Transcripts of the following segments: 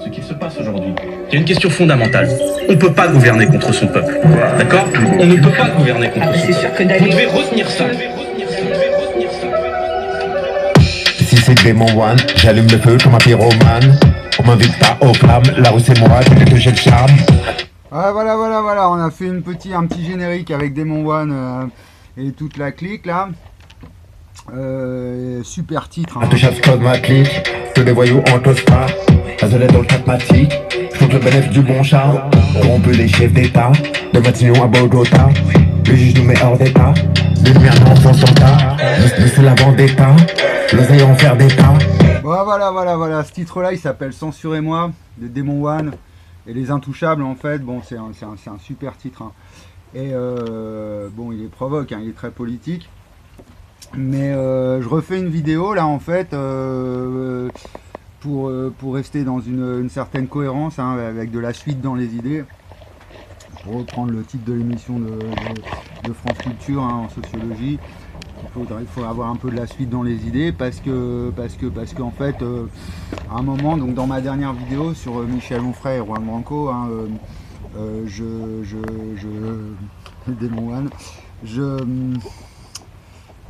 Ce qu'il se passe aujourd'hui, il y a une question fondamentale. On ne peut pas gouverner contre son peuple. D'accord? On ne peut pas gouverner contre son peuple. Vous devez retenir ça. Si c'est Démon One, j'allume le feu comme un pyromane. On m'invite pas aux flammes, là où c'est moi que j'ai le charme. Ah, voilà, voilà, voilà, on a fait une petit, un petit générique avec Demon One euh, et toute la clique là. Euh, super titre. hein. Que des voyous en pas. Dans le capmatique, je compte le bénéfice du bon char. Corrompu les chefs d'État, de Matignon à Bogota. Le juge nous met hors d'état, les lumières n'enfants sont tas. Mais c'est la vendetta, l'oseille en faire d'état. Bon, voilà, voilà, voilà. Ce titre-là, il s'appelle Censurez-moi de Demon One et les Intouchables. En fait, bon, c'est un, un- un super titre. hein. Et euh, bon, il est provoque, hein, il est très politique. Mais euh, je refais une vidéo là, en fait, euh, pour, euh, pour rester dans une, certaine cohérence, hein, avec de la suite dans les idées. Pour reprendre le titre de l'émission de, France Culture hein, en sociologie il faudrait, il faut avoir un peu de la suite dans les idées parce que parce que parce qu'en fait à un moment donc dans ma dernière vidéo sur Michel Onfray et Juan Branco hein, je je je je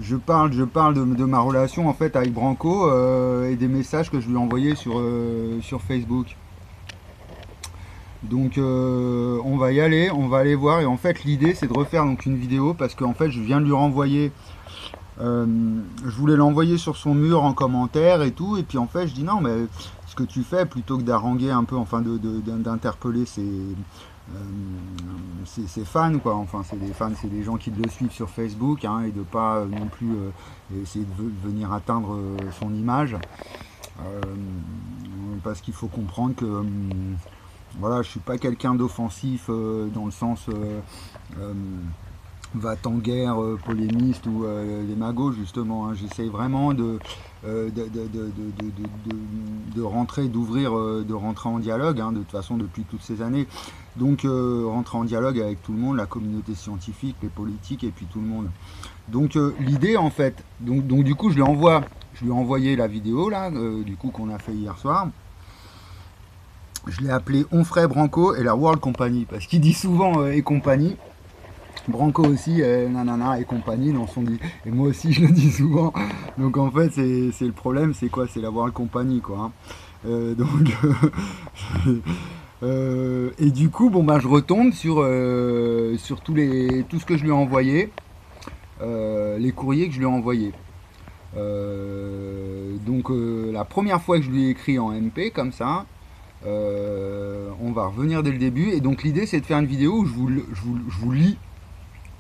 je parle je parle de, de ma relation en fait avec Branco euh, et des messages que je lui ai envoyés sur euh, sur Facebook. Donc euh, on va y aller, on va aller voir et en fait l'idée c'est de refaire donc une vidéo parce qu'en fait je viens de lui renvoyer je voulais l'envoyer sur son mur en commentaire et tout, et puis en fait je dis non mais ce que tu fais plutôt que d'haranguer un peu, enfin de- de- d'interpeller ses, ses, ses fans quoi, enfin c'est des fans, c'est des gens qui le suivent sur Facebook hein, et de pas euh, non plus euh, essayer de ve- venir atteindre euh, son image, Euh, parce qu'il faut comprendre que voilà, je suis pas quelqu'un d'offensif euh, dans le sens euh, euh, va-t-en-guerre euh, polémiste ou euh, démago justement. hein. J'essaye vraiment de, euh, de, de, rentrer, d'ouvrir, euh, de rentrer en dialogue, hein, de toute façon depuis toutes ces années. Donc euh, rentrer en dialogue avec tout le monde, la communauté scientifique, les politiques et puis tout le monde. Donc euh, l'idée en fait, donc, du coup je lui envoie, je lui ai envoyé la vidéo là, euh, du coup qu'on a fait hier soir. Je l'ai appelé Onfray Branco et la World Company parce qu'il dit souvent euh, et compagnie. Branco aussi, euh, nanana et compagnie dans son. Et moi aussi je le dis souvent. Donc en fait c'est le problème, c'est quoi? C'est la World Company quoi. hein. Euh, donc euh, et du coup bon bah je retombe sur sur tous les tout ce que je lui ai envoyé, les courriers que je lui ai envoyés. Donc la première fois que je lui ai écrit en MP comme ça, on va revenir dès le début. Et donc l'idée c'est de faire une vidéo où je vous, le- je vous, je vous lis,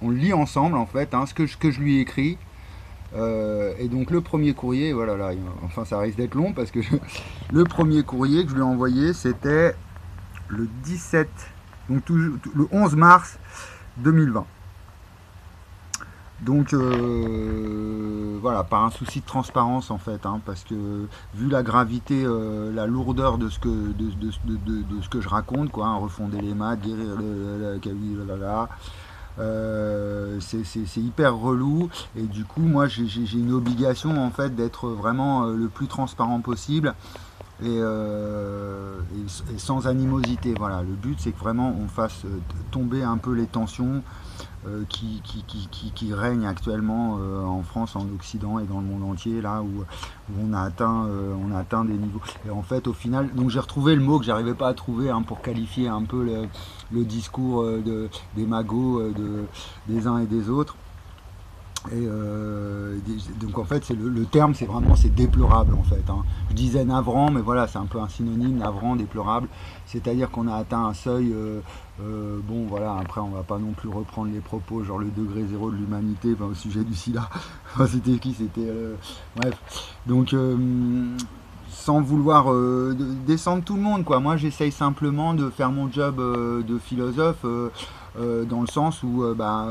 on lit ensemble en fait, hein, ce que je, que je lui ai écrit. Euh, et donc le premier courrier, voilà, là, enfin ça risque d'être long parce que le premier courrier que je lui ai envoyé c'était le 17, donc le 11 mars 2020. Donc euh, voilà, par un souci de transparence en fait, hein, parce que vu la gravité, euh, la lourdeur de ce que de, ce que je raconte, quoi, hein, refonder les maths, guérir le, le- le euh, c'est hyper relou. Et du coup moi j'ai une obligation en fait d'être vraiment euh, le plus transparent possible et, euh, et- sans animosité. Voilà, le but c'est que vraiment on fasse euh, tomber un peu les tensions euh, qui, règnent actuellement en France, en Occident et dans le monde entier, là où, on, a atteint, des niveaux. Et en fait, au final, donc j'ai retrouvé le mot que j'arrivais pas à trouver hein, pour qualifier un peu le, discours de, des magots de, des uns et des autres. Et euh, donc en fait, le, le terme, c'est vraiment c'est déplorable en fait. hein. Je disais navrant, mais voilà, c'est un peu un synonyme, navrant, déplorable. C'est-à-dire qu'on a atteint un seuil. euh, euh, bon, voilà. Après, on va pas non plus reprendre les propos, genre le degré zéro de l'humanité, au sujet du SIDA. C'était qui C'était bref. Donc sans vouloir de- descendre tout le monde, quoi. Moi, j'essaye simplement de faire mon job de philosophe. Euh, dans le sens où euh, bah,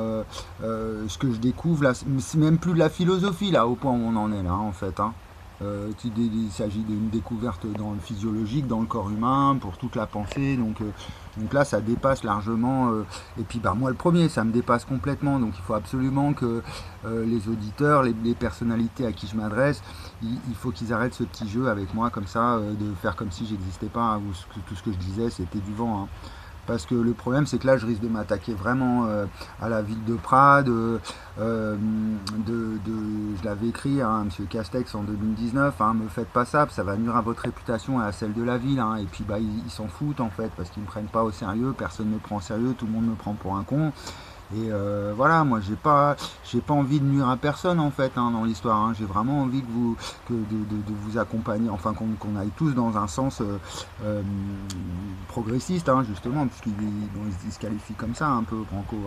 euh, ce que je découvre là, c'est même plus de la philosophie là, au point où on en est là, en fait. hein. Il s'agit d'une découverte dans le physiologique, dans le corps humain, pour toute la pensée. Donc, là, ça dépasse largement. Et puis, bah, moi, le premier, ça me dépasse complètement. Donc, il faut absolument que les auditeurs, les, personnalités à qui je m'adresse, il, faut qu'ils arrêtent ce petit jeu avec moi, comme ça, de faire comme si j'existais pas, ou tout ce que je disais, c'était du vent. Hein parce que le problème c'est que là je risque de m'attaquer vraiment euh, à la ville de Prades euh, de, je l'avais écrit à monsieur Castex en 2019 hein, me faites pas ça ça va nuire à votre réputation et à celle de la ville hein. et puis bah ils s'en foutent en fait parce qu'ils me prennent pas au sérieux personne ne me prend au sérieux tout le monde me prend pour un con et euh, voilà, moi j'ai pas, j'ai pas envie de nuire à personne en fait hein, dans l'histoire. Hein. J'ai vraiment envie vous, de, vous accompagner, enfin qu'on aille tous dans un sens euh, euh, progressiste hein, justement, puisqu'ils ils se qualifient comme ça un peu Branco.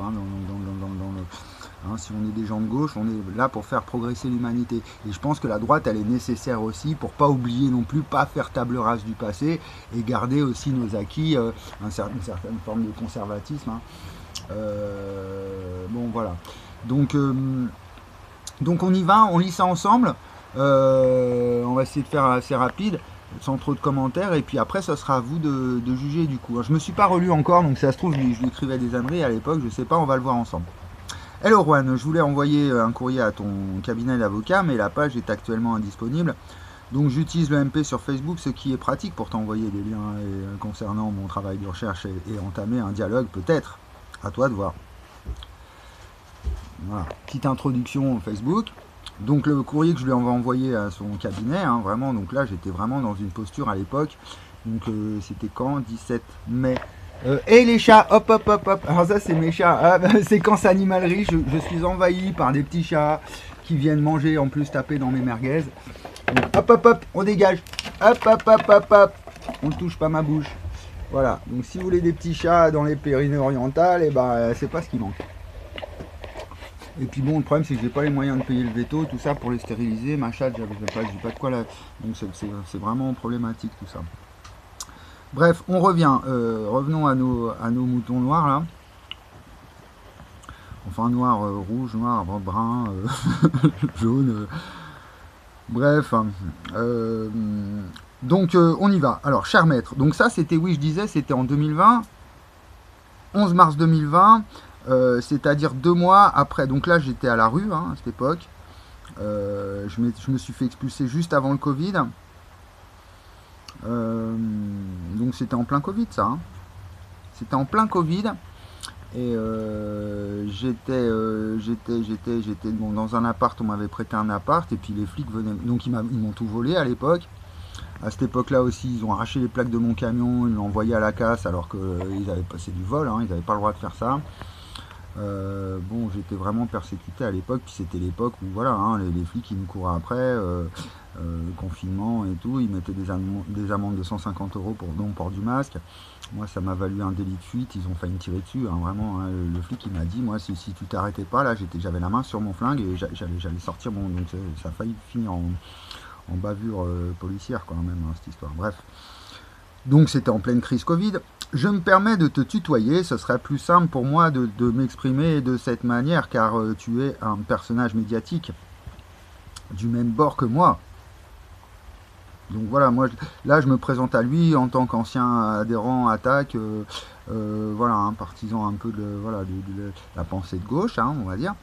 si on est des gens de gauche, on est là pour faire progresser l'humanité. Et je pense que la droite, elle est nécessaire aussi pour pas oublier non plus, pas faire table rase du passé et garder aussi nos acquis, une certaine forme de conservatisme. Euh, bon, voilà. Donc, euh, donc on y va, on lit ça ensemble. Euh, on va essayer de faire assez rapide sans trop de commentaires et puis après ça sera à vous de, juger du coup. je me suis pas relu encore donc ça se trouve je lui, écrivais des âneries à l'époque, je sais pas, on va le voir ensemble. Hello Juan, je voulais envoyer un courrier à ton cabinet d'avocat mais la page est actuellement indisponible. Donc j'utilise le MP sur Facebook, ce qui est pratique pour t'envoyer des liens concernant mon travail de recherche et entamer un dialogue peut-être à toi de voir. Voilà, petite introduction Facebook. Donc le courrier que je lui ai envoyé à son cabinet, hein, vraiment, donc là j'étais vraiment dans une posture à l'époque. Donc euh, c'était quand? 17 mai. Euh, et les chats, hop hop hop hop. Alors ça c'est mes chats. Ah, séquence animalerie, je, je, suis envahi par des petits chats qui viennent manger en plus taper dans mes merguez. hop hop hop, on dégage. Hop hop hop hop hop. On ne touche pas ma bouche. Voilà, donc si vous voulez des petits chats dans les Pyrénées orientales, et eh ben euh, c'est pas ce qui manque. Et puis bon, le problème c'est que j'ai pas les moyens de payer le veto, tout ça pour les stériliser. Ma chatte, j'avais pas, pas de quoi là. Donc c'est vraiment problématique tout ça. Bref, on revient. Euh, revenons à nos, à nos moutons noirs là. Enfin noir, euh, rouge, noir, brun, jaune. bref. Donc euh, on y va. Alors, cher maître, donc ça c'était, oui je disais, c'était en 2020, 11 mars 2020, euh, c'est-à-dire deux mois après. Donc là j'étais à la rue hein, à cette époque. Euh, je, me suis fait expulser juste avant le Covid. donc c'était en plein Covid ça. Hein. C'était en plein Covid. Et j'étais j'étais j'étais j'étais dans un appart, on m'avait prêté un appart et puis les flics venaient donc ils m'ont tout volé à l'époque. À cette époque-là aussi, ils ont arraché les plaques de mon camion, ils l'ont envoyé à la casse alors qu'ils euh, avaient passé du vol, hein, ils n'avaient pas le droit de faire ça. Euh, bon, j'étais vraiment persécuté à l'époque, puis c'était l'époque où voilà, hein, les, flics ils me couraient après, euh, le confinement et tout, ils mettaient des, amendes de 150 euros pour non-port du masque. Moi, ça m'a valu un délit de fuite, ils ont failli me tirer dessus, hein, vraiment. le flic il m'a dit, moi, si, si tu t'arrêtais pas, là, j'avais la main sur mon flingue et j'allais sortir mon. Donc ça a failli finir en, en bavure euh, policière quand même, hein, cette histoire. Bref. Donc c'était en pleine crise Covid. Je me permets de te tutoyer, ce serait plus simple pour moi de, m'exprimer de cette manière, car euh, tu es un personnage médiatique du même bord que moi. Donc voilà, moi là je me présente à lui en tant qu'ancien adhérent attaque, euh, voilà, un partisan un peu de, la pensée de gauche, hein, on va dire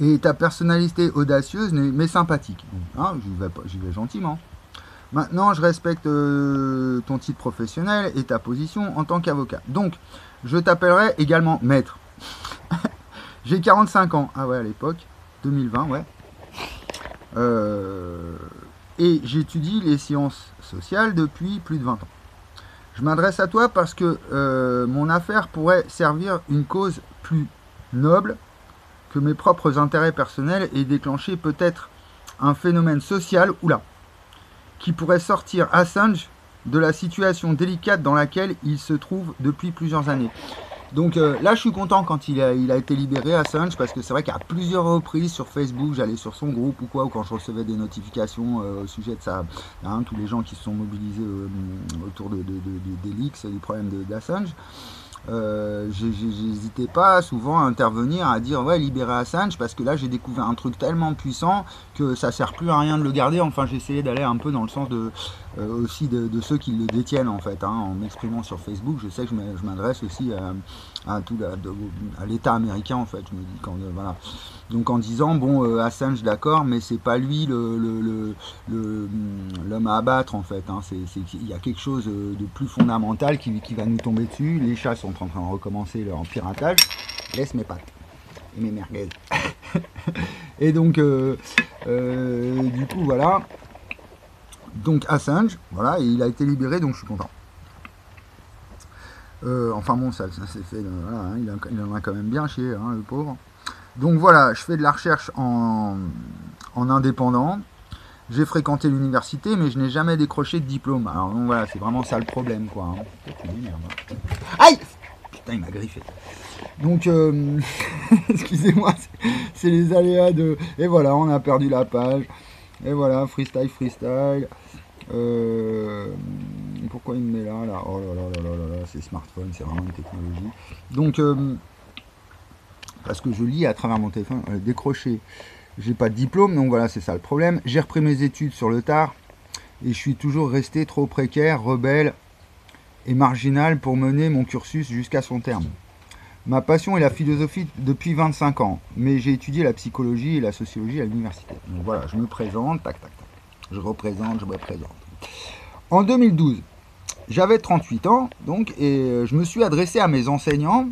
et ta personnalité audacieuse mais sympathique. Hein, j'y vais, gentiment. Maintenant, je respecte euh, ton titre professionnel et ta position en tant qu'avocat. Donc, je t'appellerai également maître. J'ai 45 ans. Ah ouais, à l'époque, 2020, ouais. Euh, et j'étudie les sciences sociales depuis plus de 20 ans. Je m'adresse à toi parce que euh, mon affaire pourrait servir une cause plus noble que mes propres intérêts personnels et déclencher peut-être un phénomène social, oula, qui pourrait sortir Assange de la situation délicate dans laquelle il se trouve depuis plusieurs années. Donc euh, là, je suis content quand il a, été libéré, Assange, parce que c'est vrai qu'à plusieurs reprises sur Facebook, j'allais sur son groupe ou quoi, ou quand je recevais des notifications euh, au sujet de ça, hein, tous les gens qui se sont mobilisés euh, autour de, des leaks, du problème d'Assange. Euh, j'hésitais pas souvent à intervenir, à dire ouais libérer Assange parce que là j'ai découvert un truc tellement puissant que ça sert plus à rien de le garder. Enfin j'essayais d'aller un peu dans le sens de aussi de, ceux qui le détiennent en fait. Hein. en m'exprimant sur Facebook, je sais que je m'adresse aussi à, tout l'État américain en fait. Je me dis euh, voilà. Donc en disant bon Assange d'accord, mais c'est pas lui le l'homme à abattre en fait. Hein. il y a quelque chose de plus fondamental qui, va nous tomber dessus. Les chats sont en train de recommencer leur piratage. Laisse mes pattes et mes merguez. et donc, euh, euh, du coup, voilà. Donc Assange, voilà, et il a été libéré, donc je suis content. Euh, enfin bon, ça, ça s'est fait, hein, il, en a quand même bien chier, hein, le pauvre. Donc voilà, je fais de la recherche en, en indépendant. J'ai fréquenté l'université, mais je n'ai jamais décroché de diplôme. Alors donc voilà, c'est vraiment ça le problème, quoi. Hein. Aïe Putain, il m'a griffé. Donc, euh, excusez-moi, c'est les aléas de... Et voilà, on a perdu la page. Et voilà, freestyle, freestyle. Euh, pourquoi il me met là, Oh là là là là là là, c'est smartphone, c'est vraiment une technologie. Donc, euh, parce que je lis à travers mon téléphone, décroché j'ai pas de diplôme, donc voilà, c'est ça le problème. J'ai repris mes études sur le tard et je suis toujours resté trop précaire, rebelle et marginal pour mener mon cursus jusqu'à son terme. Ma passion est la philosophie depuis 25 ans, mais j'ai étudié la psychologie et la sociologie à l'université. Donc voilà, je me présente, tac, tac. Je représente, je me présente. En 2012, j'avais 38 ans, donc, et je me suis adressé à mes enseignants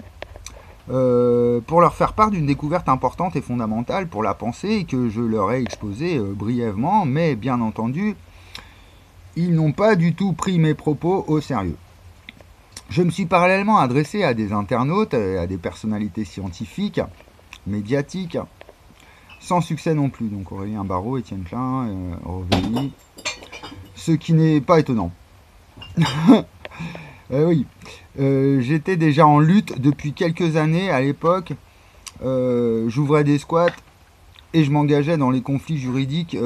euh, pour leur faire part d'une découverte importante et fondamentale pour la pensée que je leur ai exposée euh, brièvement, mais bien entendu, ils n'ont pas du tout pris mes propos au sérieux. Je me suis parallèlement adressé à des internautes, euh, à des personnalités scientifiques, médiatiques, sans succès non plus. Donc Aurélien Barraud, Étienne Klein, euh, ce qui n'est pas étonnant. Euh, oui, euh, j'étais déjà en lutte depuis quelques années. À l'époque, euh, j'ouvrais des squats et je m'engageais dans les conflits juridiques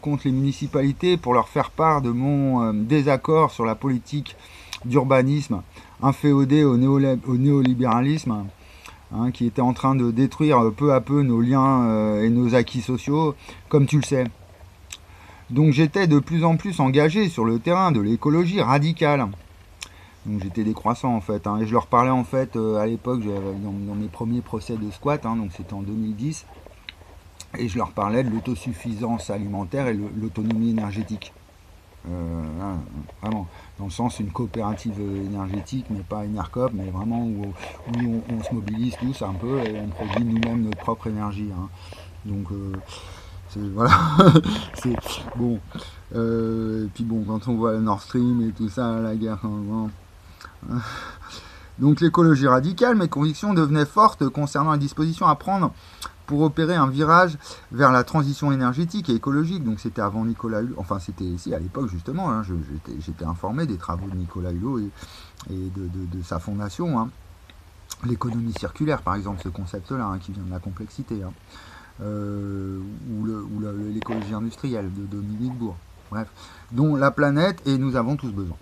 contre les municipalités pour leur faire part de mon désaccord sur la politique d'urbanisme inféodée au, au néolibéralisme. Hein, qui était en train de détruire peu à peu nos liens et nos acquis sociaux, comme tu le sais. Donc j'étais de plus en plus engagé sur le terrain de l'écologie radicale. Donc j'étais décroissant en fait. Hein. et je leur parlais en fait euh, à l'époque, dans, mes premiers procès de squat, hein, donc c'était en 2010. Et je leur parlais de l'autosuffisance alimentaire et l'autonomie énergétique. Euh, hein, vraiment, dans le sens une coopérative énergétique, mais pas ENERCOP, mais vraiment où, on, se mobilise tous un peu et on produit nous-mêmes notre propre énergie. Donc euh, voilà, c'est bon. et puis bon, quand on voit le Nord Stream et tout ça, la guerre, donc l'écologie radicale, mes convictions devenaient fortes concernant la disposition à prendre pour opérer un virage vers la transition énergétique et écologique. Donc c'était avant Nicolas Hulot, enfin c'était ici à l'époque justement, hein, j'étais informé des travaux de Nicolas Hulot et, de, sa fondation. Hein. L'économie circulaire par exemple, ce concept-là hein, qui vient de la complexité. Euh, ou l'écologie industrielle de Dominique Bourg. Bref, dont la planète et nous avons tous besoin.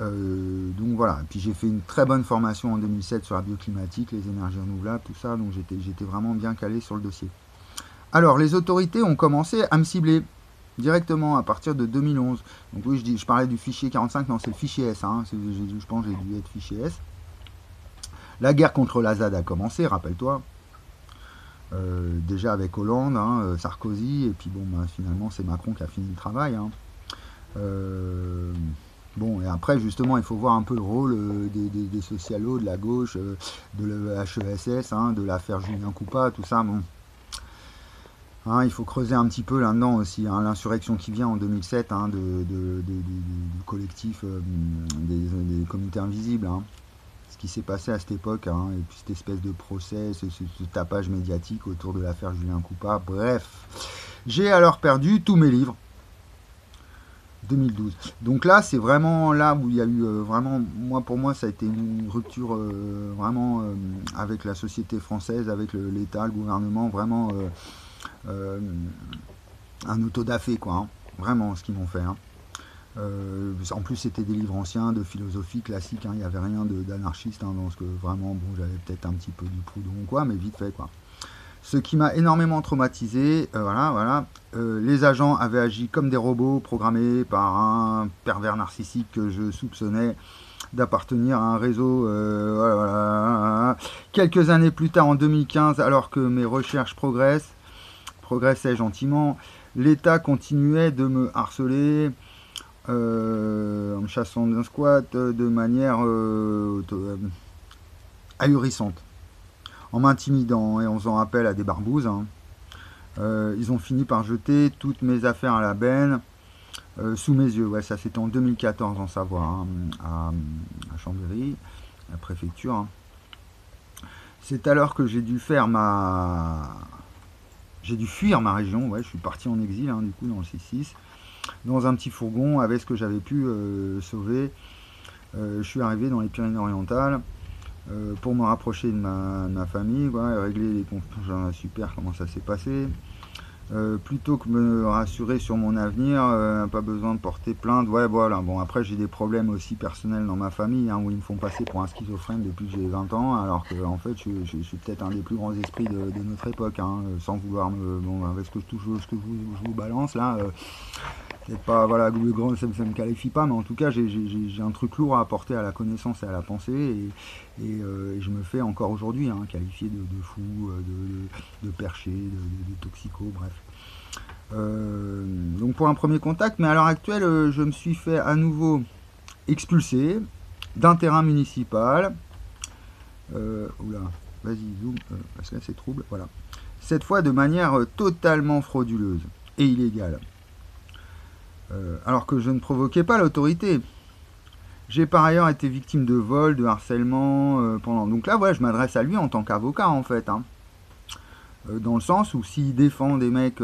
Euh, donc voilà, puis j'ai fait une très bonne formation en 2007 sur la bioclimatique, les énergies renouvelables, tout ça, donc j'étais vraiment bien calé sur le dossier. Alors, les autorités ont commencé à me cibler directement à partir de 2011. Donc oui, je, parlais du fichier 45, non, c'est le fichier S, hein, je, pense que j'ai dû être fichier S. La guerre contre la ZAD a commencé, rappelle-toi. Euh, déjà avec Hollande, hein, euh, Sarkozy, et puis bon, bah, finalement c'est Macron qui a fini le travail. Hein. Bon, et après, justement, il faut voir un peu le rôle euh, des, socialos, de la gauche, euh, de l'HESS, hein, de l'affaire Julien Coupa, tout ça. Bon. Hein, il faut creuser un petit peu là-dedans aussi. Hein, l'insurrection qui vient en 2007 de, du collectif euh, des, communautés invisibles. ce qui s'est passé à cette époque, et puis cette espèce de procès, ce, ce tapage médiatique autour de l'affaire Julien Coupa. Bref, j'ai alors perdu tous mes livres. 2012. Donc là, c'est vraiment là où il y a eu euh, vraiment, moi pour moi, ça a été une rupture euh, vraiment euh, avec la société française, avec l'État, le, gouvernement, vraiment un autodafé, quoi. Hein. Vraiment, ce qu'ils m'ont fait. Hein. En plus, c'était des livres anciens de philosophie classique. hein, Il n'y avait rien d'anarchiste dans ce que vraiment, bon, j'avais peut-être un petit peu du Proudhon ou quoi, mais vite fait quoi. Ce qui m'a énormément traumatisé, euh, voilà, euh, les agents avaient agi comme des robots programmés par un pervers narcissique que je soupçonnais d'appartenir à un réseau. euh. Quelques années plus tard, en 2015, alors que mes recherches progressent, progressaient gentiment, l'État continuait de me harceler en me chassant d'un squat de manière ahurissante, en m'intimidant et en faisant appel à des barbouzes. hein. Euh, ils ont fini par jeter toutes mes affaires à la benne euh, sous mes yeux. Ouais, ça c'était en 2014 en Savoie, hein, à, Chambéry, la préfecture. hein. C'est alors que j'ai dû faire ma. J'ai dû fuir ma région, ouais, je suis parti en exil du coup dans le 6-6, dans un petit fourgon avec ce que j'avais pu euh, sauver. Je suis arrivé dans les Pyrénées-Orientales euh, pour me rapprocher de ma, famille, quoi, et régler les conflits. Super, comment ça s'est passé. Euh, plutôt que me rassurer sur mon avenir, euh, pas besoin de porter plainte. Ouais, voilà. Bon, après, j'ai des problèmes aussi personnels dans ma famille, hein, où ils me font passer pour un schizophrène depuis que j'ai 20 ans, alors que, en fait, je, suis peut-être un des plus grands esprits de, notre époque, hein, sans vouloir me. Bon, avec ce que je ce que je vous, balance là. C'est pas, voilà, grand, ça, ça me qualifie pas, mais en tout cas, j'ai- un truc lourd à apporter à la connaissance et à la pensée, et, euh, je me fais encore aujourd'hui hein, qualifier de, fou, euh, de, perché, de, toxico, bref. Euh, donc pour un premier contact, mais à l'heure actuelle, je me suis fait à nouveau expulser d'un terrain municipal. Oula, vas-y, zoom, parce que c'est trouble, voilà. Cette fois de manière totalement frauduleuse et illégale. Euh, alors que je ne provoquais pas l'autorité. J'ai par ailleurs été victime de vol, de harcèlement euh, pendant. Donc là, voilà, je m'adresse à lui en tant qu'avocat en fait. hein. Euh, dans le sens où s'il défend des mecs,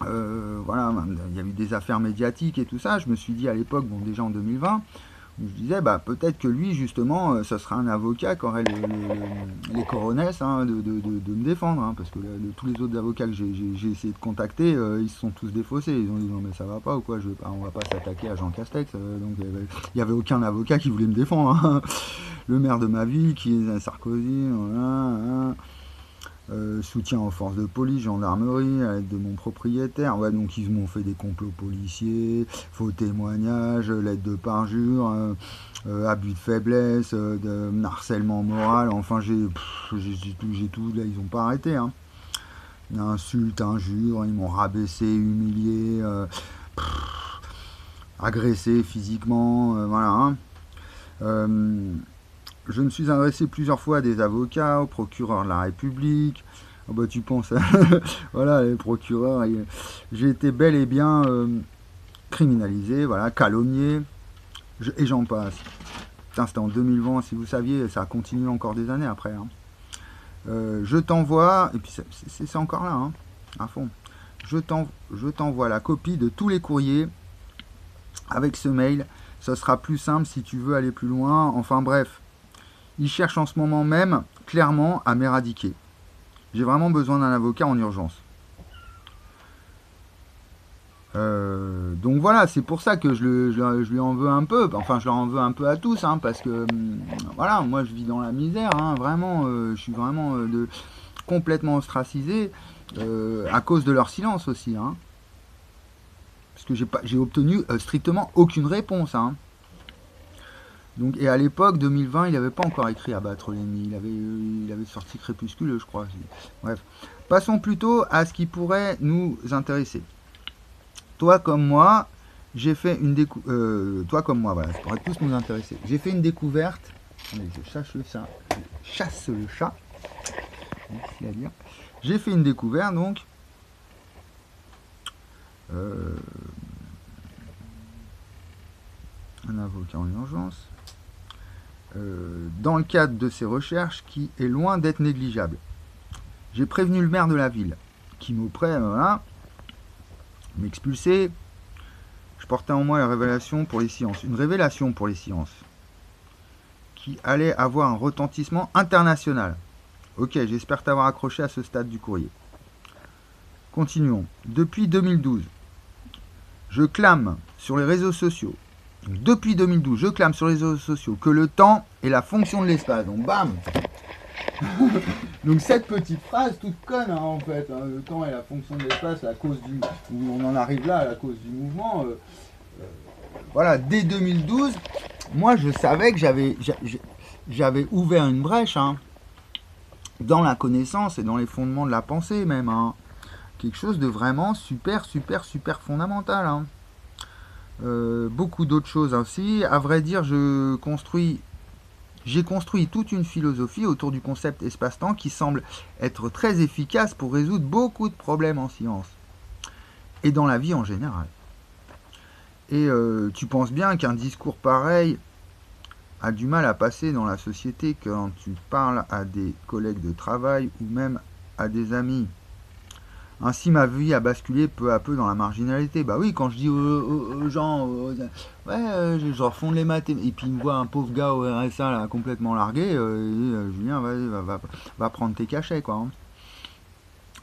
voilà, il y a eu des affaires médiatiques et tout ça. Je me suis dit à l'époque, bon déjà en 2020, où je disais bah peut-être que lui justement, euh, ce sera un avocat qui aurait le- le- les coronesses hein, de, de- de- de me défendre, hein, parce que le- le- tous les autres avocats que j'ai- essayé de contacter, euh, ils se sont tous défaussés. Ils ont dit non mais ça va pas ou quoi, je vais pas, on va pas s'attaquer à Jean Castex. euh, donc il y avait- aucun avocat qui voulait me défendre. hein. Le maire de ma ville, qui est Sarkozy, voilà. Euh, soutien aux forces de police, gendarmerie, à l'aide de mon propriétaire. Ouais, donc ils m'ont fait des complots policiers, faux témoignages, lettres de parjure, euh, euh, abus de faiblesse, de harcèlement moral. Enfin, j'ai tout, j'ai tout. Là, ils n'ont pas arrêté. Hein. Insultes, injures, ils m'ont rabaissé, humilié, agressé physiquement. voilà. hein. Je me suis adressé plusieurs fois à des avocats, au procureur de la République. Oh bah tu penses, voilà, les procureurs. J'ai été bel et bien euh, criminalisé, voilà, calomnié, et j'en passe. Putain, c'était en 2020, si vous saviez, ça a continué encore des années après. hein. Euh, je t'envoie, et puis c'est- encore là, hein, à fond. Je t'envoie la copie de tous les courriers avec ce mail. Ça sera plus simple si tu veux aller plus loin. Enfin bref, il cherche en ce moment même, clairement, à m'éradiquer. J'ai vraiment besoin d'un avocat en urgence. Euh, donc voilà, c'est pour ça que je, le- lui en veux un peu. Enfin, je leur en veux un peu à tous, hein, parce que hum, voilà, moi je vis dans la misère, hein, vraiment, euh, je suis vraiment euh, complètement ostracisé à cause de leur silence aussi. hein. parce que j'ai obtenu strictement aucune réponse. hein. Donc, et à l'époque, 2020, il n'avait pas encore écrit Abattre l'ennemi. Il avait, euh, il avait sorti Crépuscule, je crois. Bref. Passons plutôt à ce qui pourrait nous intéresser. Toi comme moi, j'ai fait une découverte. toi comme moi, voilà, ça pourrait tous nous intéresser. J'ai fait une découverte. Je chasse le chat. Je chasse le chat. J'ai fait une découverte donc. Euh, avocat en urgence. Euh, dans le cadre de ces recherches qui est loin d'être négligeable. J'ai prévenu le maire de la ville qui m'auprès, voilà, m'expulser. Je portais en moi la révélation pour les sciences, une révélation pour les sciences qui allait avoir un retentissement international. Ok, j'espère t'avoir accroché à ce stade du courrier. Continuons. Depuis 2012, je clame sur les réseaux sociaux. Depuis 2012, je clame sur les réseaux sociaux que le temps est la fonction de l'espace. Donc bam Donc cette petite phrase toute conne hein, en fait, hein, le temps est la fonction de l'espace, la cause du on en arrive là à la cause du mouvement. Euh, euh, voilà, dès 2012, moi je savais que j'avais ouvert une brèche hein, dans la connaissance et dans les fondements de la pensée même. Quelque chose de vraiment super, super, super fondamental. Euh, beaucoup d'autres choses ainsi. À vrai dire, j'ai construit toute une philosophie autour du concept espace-temps qui semble être très efficace pour résoudre beaucoup de problèmes en science et dans la vie en général. Et euh, tu penses bien qu'un discours pareil a du mal à passer dans la société quand tu parles à des collègues de travail ou même à des amis. Ainsi, ma vie a basculé peu à peu dans la marginalité. Bah oui, quand je dis aux, gens, ouais, euh, je fonde les maths, et puis ils me voient un pauvre gars au RSA complètement largué, euh, euh, Julien, va, va, prendre tes cachets, quoi. Hein.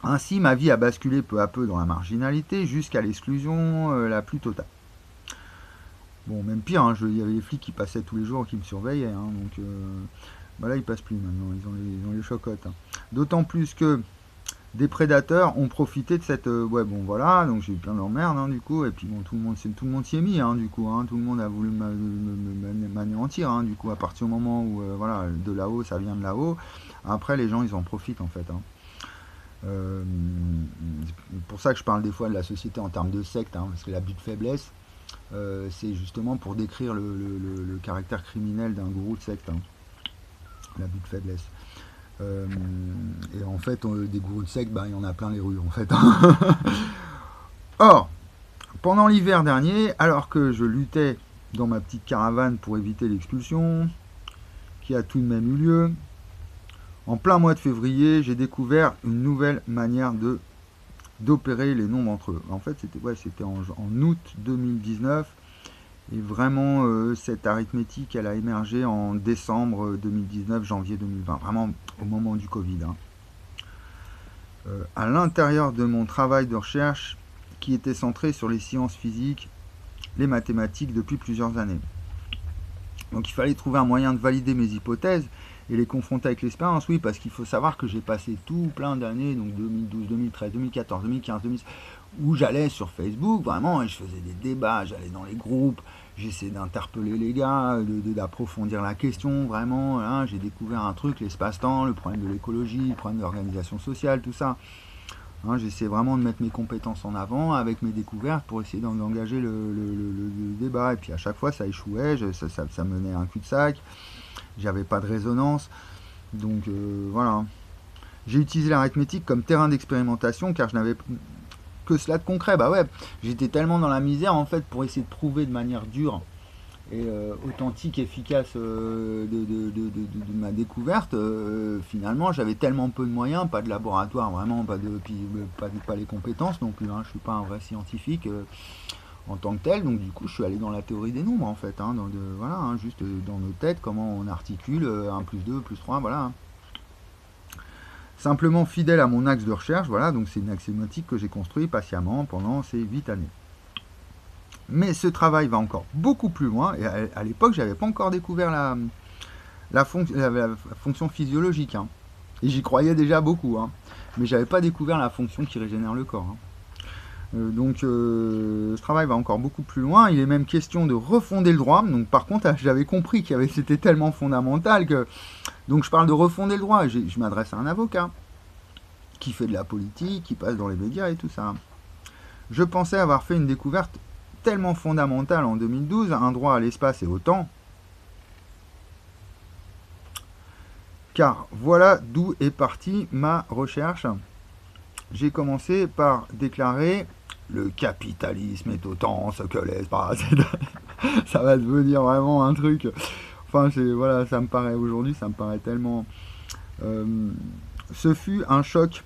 Ainsi, ma vie a basculé peu à peu dans la marginalité jusqu'à l'exclusion la plus totale. Bon, même pire, hein, il y avait les flics qui passaient tous les jours, qui me surveillaient, hein, donc bah là ils passent plus maintenant, ils ont les, ils ont les chocottes. D'autant plus que des prédateurs ont profité de cette euh, ouais bon voilà donc j'ai eu plein d'emmerdes hein, du coup et puis bon tout le monde tout le monde s'y est mis hein, du coup hein, tout le monde a voulu m'anéantir du coup à partir du moment où euh, voilà de là-haut ça vient de là-haut. Après les gens ils en profitent en fait euh, pour ça que je parle des fois de la société en termes de secte parce que la but de faiblesse c'est justement pour décrire le, le caractère criminel d'un gourou de secte la but de faiblesse euh, et en fait, des gourous de sec, bah, il y en a plein les rues en fait. Or, pendant l'hiver dernier, alors que je luttais dans ma petite caravane pour éviter l'expulsion, qui a tout de même eu lieu, en plein mois de février, j'ai découvert une nouvelle manière d'opérer les nombres entre eux. En fait, c'était ouais, en août 2019 et vraiment, euh, cette arithmétique, elle a émergé en décembre 2019, janvier 2020, vraiment au moment du Covid. Hein. Euh, à l'intérieur de mon travail de recherche, qui était centré sur les sciences physiques, les mathématiques depuis plusieurs années. Donc il fallait trouver un moyen de valider mes hypothèses et les confronter avec l'expérience, oui, parce qu'il faut savoir que j'ai passé tout plein d'années, donc 2012, 2013, 2014, 2015, 2016, où j'allais sur Facebook, vraiment, et je faisais des débats, j'allais dans les groupes, j'essayais d'interpeller les gars, d'approfondir la question, vraiment, hein, j'ai découvert un truc, l'espace-temps, le problème de l'écologie, le problème de l'organisation sociale, tout ça. Hein, j'essaie vraiment de mettre mes compétences en avant avec mes découvertes pour essayer d'engager le, débat. Et puis à chaque fois, ça échouait, ça, ça, menait à un cul-de-sac, j'avais pas de résonance. Donc euh, voilà. J'ai utilisé l'arithmétique comme terrain d'expérimentation car je n'avais que cela de concret. Bah ouais, j'étais tellement dans la misère en fait pour essayer de prouver de manière dure et euh, authentique, efficace euh, de, ma découverte. Euh, finalement, j'avais tellement peu de moyens, pas de laboratoire vraiment, pas de, les compétences non plus. Hein, je suis pas un vrai scientifique en tant que tel. Donc du coup, je suis allé dans la théorie des nombres en fait. Hein, voilà, hein, juste dans nos têtes, comment on articule 1 plus 2 plus 3, voilà. Simplement fidèle à mon axe de recherche, voilà, donc c'est une axiomatique que j'ai construit patiemment pendant ces 8 années. Mais ce travail va encore beaucoup plus loin, et à, l'époque, je n'avais pas encore découvert la, fonction physiologique. Hein. Et j'y croyais déjà beaucoup, hein. mais j'avais pas découvert la fonction qui régénère le corps. Hein. Euh, donc euh, ce travail va encore beaucoup plus loin. Il est même question de refonder le droit. Donc par contre, j'avais compris que c'était tellement fondamental que... Donc je parle de refonder le droit. Je, je m'adresse à un avocat qui fait de la politique, qui passe dans les médias et tout ça. Je pensais avoir fait une découverte tellement fondamentale en 2012, un droit à l'espace et au temps, car voilà d'où est partie ma recherche. J'ai commencé par déclarer le capitalisme est autant ce que l'espace. ça va devenir vraiment un truc. Enfin, voilà, ça me paraît aujourd'hui, ça me paraît tellement. Euh, ce fut un choc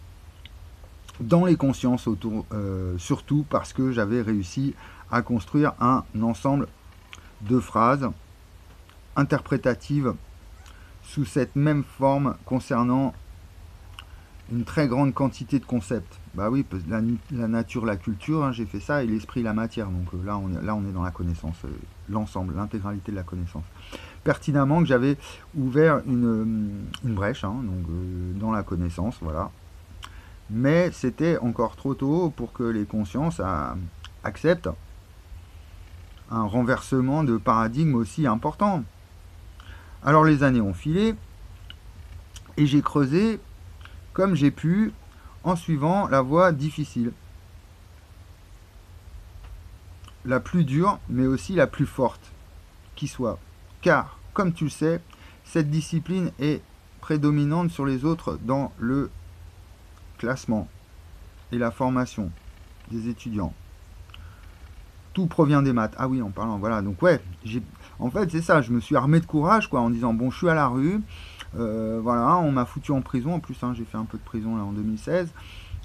dans les consciences autour, euh, surtout parce que j'avais réussi à construire un ensemble de phrases interprétatives sous cette même forme concernant une très grande quantité de concepts. Bah oui, la, nature, la culture, hein, j'ai fait ça, et l'esprit, la matière. Donc euh, là, on est, là, on est dans la connaissance, euh, l'ensemble, l'intégralité de la connaissance. Pertinemment que j'avais ouvert une, une brèche hein, donc, euh, dans la connaissance, voilà. Mais c'était encore trop tôt pour que les consciences acceptent un renversement de paradigme aussi important. Alors les années ont filé, et j'ai creusé comme j'ai pu en suivant la voie difficile. La plus dure, mais aussi la plus forte qui soit. Car, comme tu le sais, cette discipline est prédominante sur les autres dans le classement et la formation des étudiants. Tout provient des maths. Ah oui, en parlant, voilà. Donc ouais, en fait, c'est ça. Je me suis armé de courage, quoi, en disant bon, je suis à la rue, euh, voilà, on m'a foutu en prison. En plus, hein, j'ai fait un peu de prison en 2016.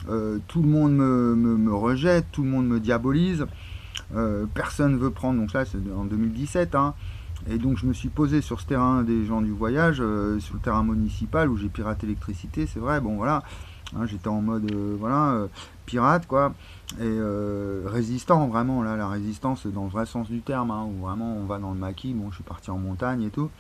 Euh, tout le monde me, rejette, tout le monde me diabolise. Euh, personne veut prendre. Donc là, c'est en 2017. Hein. et donc, je me suis posé sur ce terrain des gens du voyage, sur le terrain municipal où j'ai piraté l'électricité. C'est vrai. Bon, voilà. Hein, j'étais en mode voilà pirate quoi et résistant vraiment là la résistance dans le vrai sens du terme où vraiment on va dans le maquis bon je suis parti en montagne et tout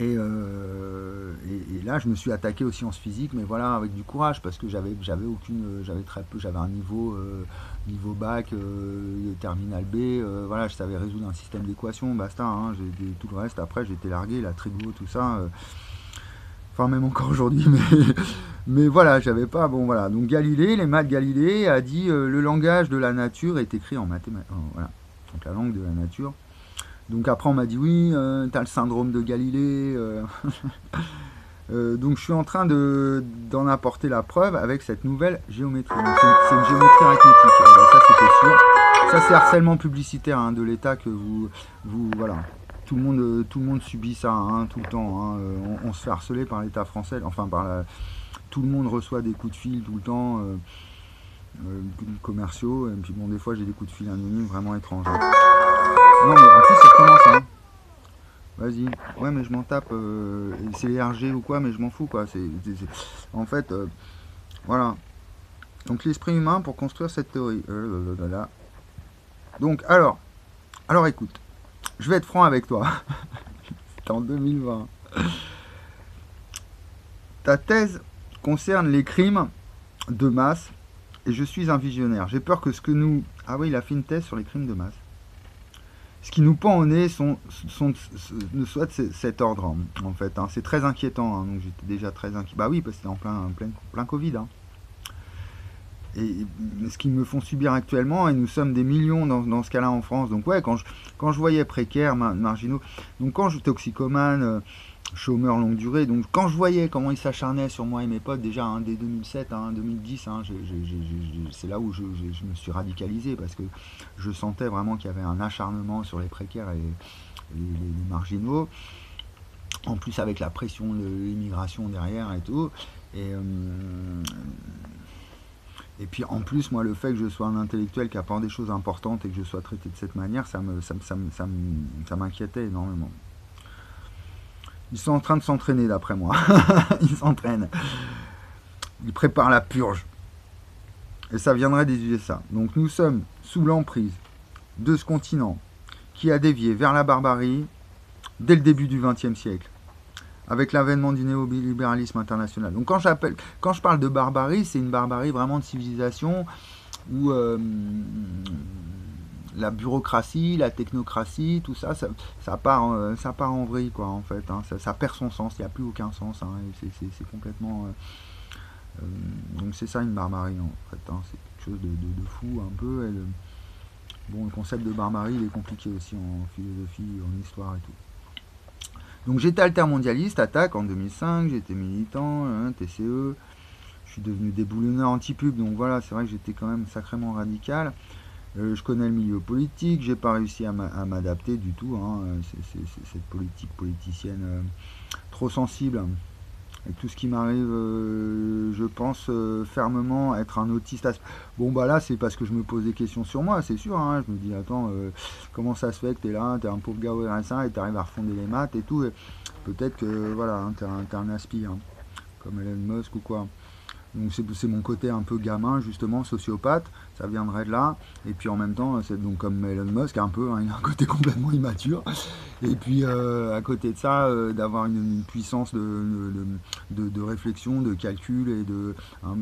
euh, et, là, je me suis attaqué aux sciences physiques, mais voilà, avec du courage, parce que j'avais, j'avais aucune, j'avais très peu, j'avais un niveau, euh, niveau bac, euh, terminal B, voilà, je savais résoudre un système d'équations, basta. Hein, tout le reste, après, j'étais largué, la trigo, tout ça. enfin, même encore aujourd'hui, mais, mais voilà, j'avais pas, bon, voilà. Donc Galilée, les maths Galilée a dit le langage de la nature est écrit en mathématiques, voilà. Donc la langue de la nature donc après on m'a dit oui, euh, tu as le syndrome de Galilée. Euh. Euh, donc je suis en train d'en apporter la preuve avec cette nouvelle géométrie. C'est une, géométrie arithmétique. ça c'était sûr. Ça c'est harcèlement publicitaire hein, de l'État que vous, vous voilà. Tout le monde, tout le monde subit ça hein, tout le temps. Hein. On, se fait harceler par l'État français. Enfin par la, tout le monde reçoit des coups de fil tout le temps. commerciaux et puis bon des fois j'ai des coups de fil anonymes vraiment étranges. Non, mais en plus, ça commence, hein. Vas-y. Ouais, mais je m'en tape. Euh, c'est RG ou quoi, mais je m'en fous, quoi. C'est, En fait, euh, voilà. Donc, l'esprit humain pour construire cette théorie. Euh, Donc, alors. Alors, écoute. Je vais être franc avec toi. C'est en 2020. Ta thèse concerne les crimes de masse et je suis un visionnaire. J'ai peur que ce que nous... Ah oui, il a fait une thèse sur les crimes de masse ce qui nous pend au nez sont, sont, soit cet ordre, hein, en fait. Hein. C'est très inquiétant. Hein. donc j'étais déjà très inquiet. Bah oui, parce que c'était en plein, plein, plein Covid. Et ce qu'ils me font subir actuellement, et nous sommes des millions dans, dans ce cas-là en France. Donc ouais, quand je, quand je voyais précaires, marginaux, donc quand je toxicomane, euh, chômeur longue durée. Donc quand je voyais comment ils s'acharnaient sur moi et mes potes, déjà hein, dès 2007, 2010, hein, c'est là où je, me suis radicalisé parce que je sentais vraiment qu'il y avait un acharnement sur les précaires et les, marginaux. En plus avec la pression de l'immigration derrière et tout. Et, euh, et puis en plus, moi, le fait que je sois un intellectuel qui apporte des choses importantes et que je sois traité de cette manière, ça m'inquiétait énormément. Ils sont en train de s'entraîner d'après moi. Ils s'entraînent. Ils préparent la purge. Et ça viendrait des USA. Donc nous sommes sous l'emprise de ce continent qui a dévié vers la barbarie dès le début du XXe siècle, avec l'avènement du néolibéralisme international. Donc quand, je parle de barbarie, c'est une barbarie vraiment de civilisation euh, la bureaucratie, la technocratie, tout ça, ça, part, euh, ça part en vrille, quoi, en fait. Hein. ça, perd son sens, il n'y a plus aucun sens. Hein, c'est complètement... Euh, euh, donc c'est ça une barbarie, en fait. Hein. c'est quelque chose de, fou, un peu. bon, le concept de barbarie, il est compliqué aussi en philosophie, en histoire et tout. Donc j'étais altermondialiste, attaque en 2005, j'étais militant, TCE, je suis devenu déboulonneur anti-pub, donc voilà, c'est vrai que j'étais quand même sacrément radical. Euh, je connais le milieu politique, j'ai pas réussi à m'adapter du tout. Hein. Cette politique politicienne euh, trop sensible. Et tout ce qui m'arrive, euh, je pense fermement être un autiste. Bon, bah là, c'est parce que je me pose des questions sur moi, c'est sûr. Hein. Je me dis, attends, comment ça se fait que tu es là, tu es un pauvre gars au RSA et tu arrives à refonder les maths et tout. Peut-être que, voilà, hein, tu es, un aspi. comme Elon Musk ou quoi. Donc c'est mon côté un peu gamin, justement, sociopathe, ça viendrait de là. Et puis en même temps, c'est donc comme Elon Musk, un peu, hein, il a un côté complètement immature. Et puis euh, à côté de ça, euh, d'avoir une, puissance de, de, réflexion, de calcul et de un,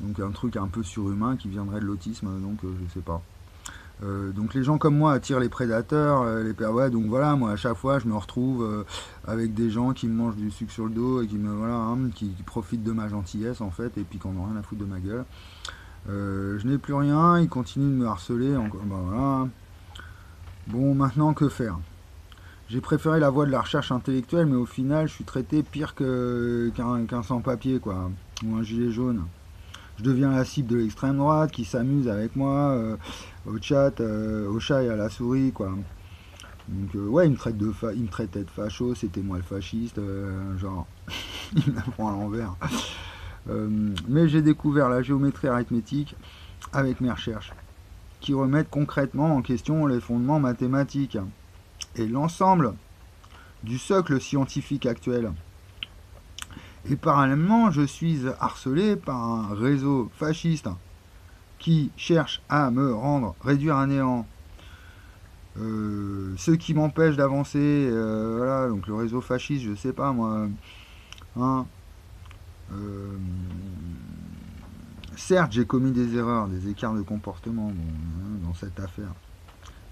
donc un truc un peu surhumain qui viendrait de l'autisme, donc euh, je sais pas. Euh, donc les gens comme moi attirent les prédateurs, euh, les ouais, donc voilà, moi à chaque fois je me retrouve euh, avec des gens qui me mangent du sucre sur le dos et qui me voilà, hein, qui, profitent de ma gentillesse en fait et puis qui n'ont rien à foutre de ma gueule. je n'ai plus rien, ils continuent de me harceler, bah, voilà. Bon maintenant que faire? J'ai préféré la voie de la recherche intellectuelle mais au final je suis traité pire qu'un sans-papier quoi, ou un gilet jaune je deviens la cible de l'extrême droite qui s'amuse avec moi au chat, euh, au chat et à la souris, quoi. Donc euh, ouais, il me traite de il me traitait de facho, c'était moi le fasciste, genre il me prend à l'envers. mais j'ai découvert la géométrie arithmétique avec mes recherches, qui remettent concrètement en question les fondements mathématiques et l'ensemble du socle scientifique actuel. Et parallèlement, je suis harcelé par un réseau fasciste qui cherche à me rendre, réduire à néant euh, ce qui m'empêche d'avancer. Euh, voilà, donc le réseau fasciste, je sais pas moi. Hein, euh, certes, j'ai commis des erreurs, des écarts de comportement hein, dans cette affaire.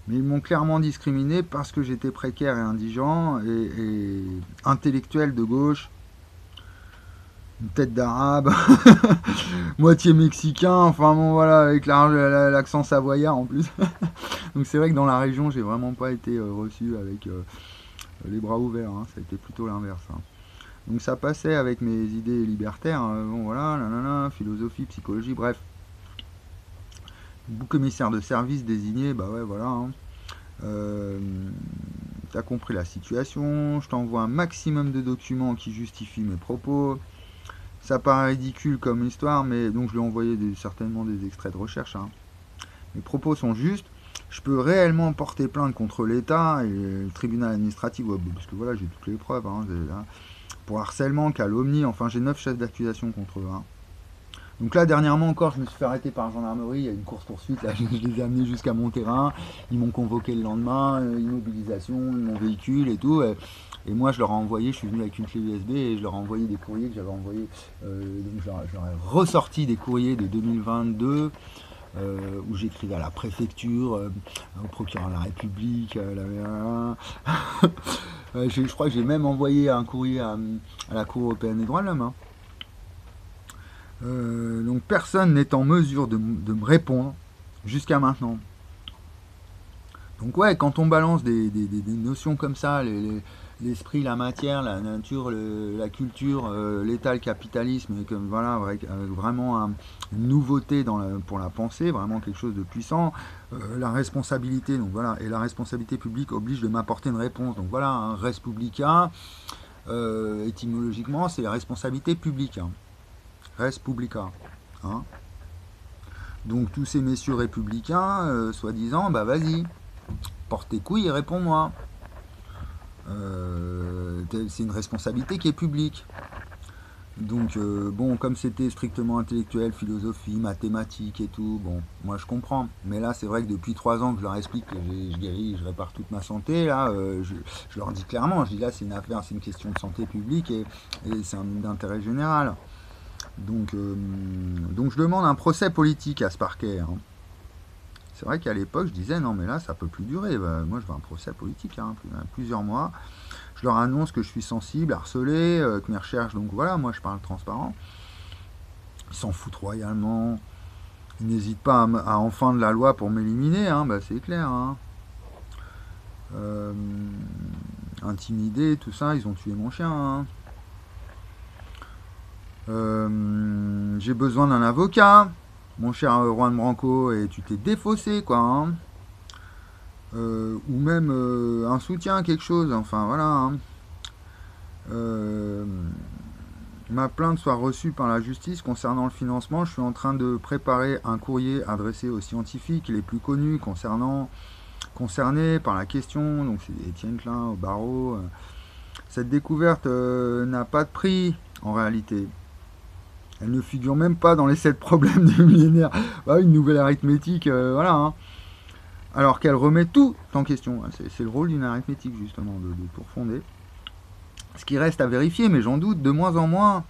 Mais ils m'ont clairement discriminé parce que j'étais précaire et indigent et intellectuel de gauche une tête d'arabe, moitié mexicain, enfin bon voilà, avec l'accent savoyard en plus. Donc c'est vrai que dans la région, j'ai vraiment pas été euh, reçu avec euh, les bras ouverts, hein. ça a été plutôt l'inverse. Hein. Donc ça passait avec mes idées libertaires, hein. bon voilà, philosophie, psychologie, bref. Bouc commissaire de service désigné, bah ouais voilà. Euh, T'as compris la situation, je t'envoie un maximum de documents qui justifient mes propos. Ça paraît ridicule comme histoire, mais donc je lui ai envoyé certainement des extraits de recherche. Hein. Mes propos sont justes. Je peux réellement porter plainte contre l'État et le tribunal administratif, parce que voilà, j'ai toutes les preuves. Hein, pour harcèlement, calomnie, enfin j'ai neuf chefs d'accusation contre eux. Hein. Donc là, dernièrement encore, je me suis fait arrêter par la gendarmerie, il y a une course-poursuite, je, les ai amenés jusqu'à mon terrain, ils m'ont convoqué le lendemain, immobilisation, mon véhicule et tout. Moi, je leur ai envoyé, je suis venu avec une clé USB et je leur ai envoyé des courriers que j'avais envoyés. Euh, donc, je ai ressorti des courriers de 2022 euh, où j'écrivais à la préfecture, euh, au procureur de la République. je, crois que j'ai même envoyé un courrier à, la Cour européenne des droits de l'homme. Donc personne n'est en mesure de, me répondre jusqu'à maintenant. Donc ouais, quand on balance des, notions comme ça, les, l'esprit, la matière, la nature, la culture, euh, l'état, le capitalisme, et comme voilà, vraiment une nouveauté pour la pensée, vraiment quelque chose de puissant. Euh, la responsabilité, donc voilà, et la responsabilité publique oblige de m'apporter une réponse. Donc voilà, un res publica, euh, étymologiquement, c'est la responsabilité publique. Hein. Res publica. Hein. Donc tous ces messieurs républicains, soi-disant, bah vas-y, porte tes couilles et réponds-moi. Euh, c'est une responsabilité qui est publique. Donc, euh, bon, comme c'était strictement intellectuel, philosophie, mathématiques et tout, bon, moi je comprends. Mais là, c'est vrai que depuis trois ans que je leur explique que je guéris, je répare toute ma santé, là, euh, je, leur dis clairement, je dis là, c'est une affaire, c'est une question de santé publique et, c'est un d'intérêt général. Donc, donc, je demande un procès politique à ce parquet. Hein. C'est vrai qu'à l'époque, je disais, non, mais là, ça peut plus durer. Bah, moi, je veux un procès politique, hein, plusieurs mois. Je leur annonce que je suis sensible, harcelé, euh, que mes recherches, donc voilà, moi, je parle transparent. Ils s'en foutent royalement. Ils n'hésitent pas à, enfreindre la loi pour m'éliminer, hein, bah, c'est clair. Hein. Euh, intimidé, tout ça, ils ont tué mon chien. Hein. Euh, j'ai besoin d'un avocat mon cher Juan Branco, et tu t'es défaussé, quoi. Hein. Euh, ou même euh, un soutien, quelque chose, enfin voilà. Hein. Euh, ma plainte soit reçue par la justice concernant le financement. Je suis en train de préparer un courrier adressé aux scientifiques les plus connus concernant concernés par la question. Donc c'est Étienne Klein au barreau. Cette découverte n'a pas de prix en réalité. Elle ne figure même pas dans les sept problèmes du millénaire. Bah, une nouvelle arithmétique, euh, voilà. Hein. Alors qu'elle remet tout en question. C'est le rôle d'une arithmétique, justement, de, de tout refonder. Ce qui reste à vérifier, mais j'en doute de moins en moins.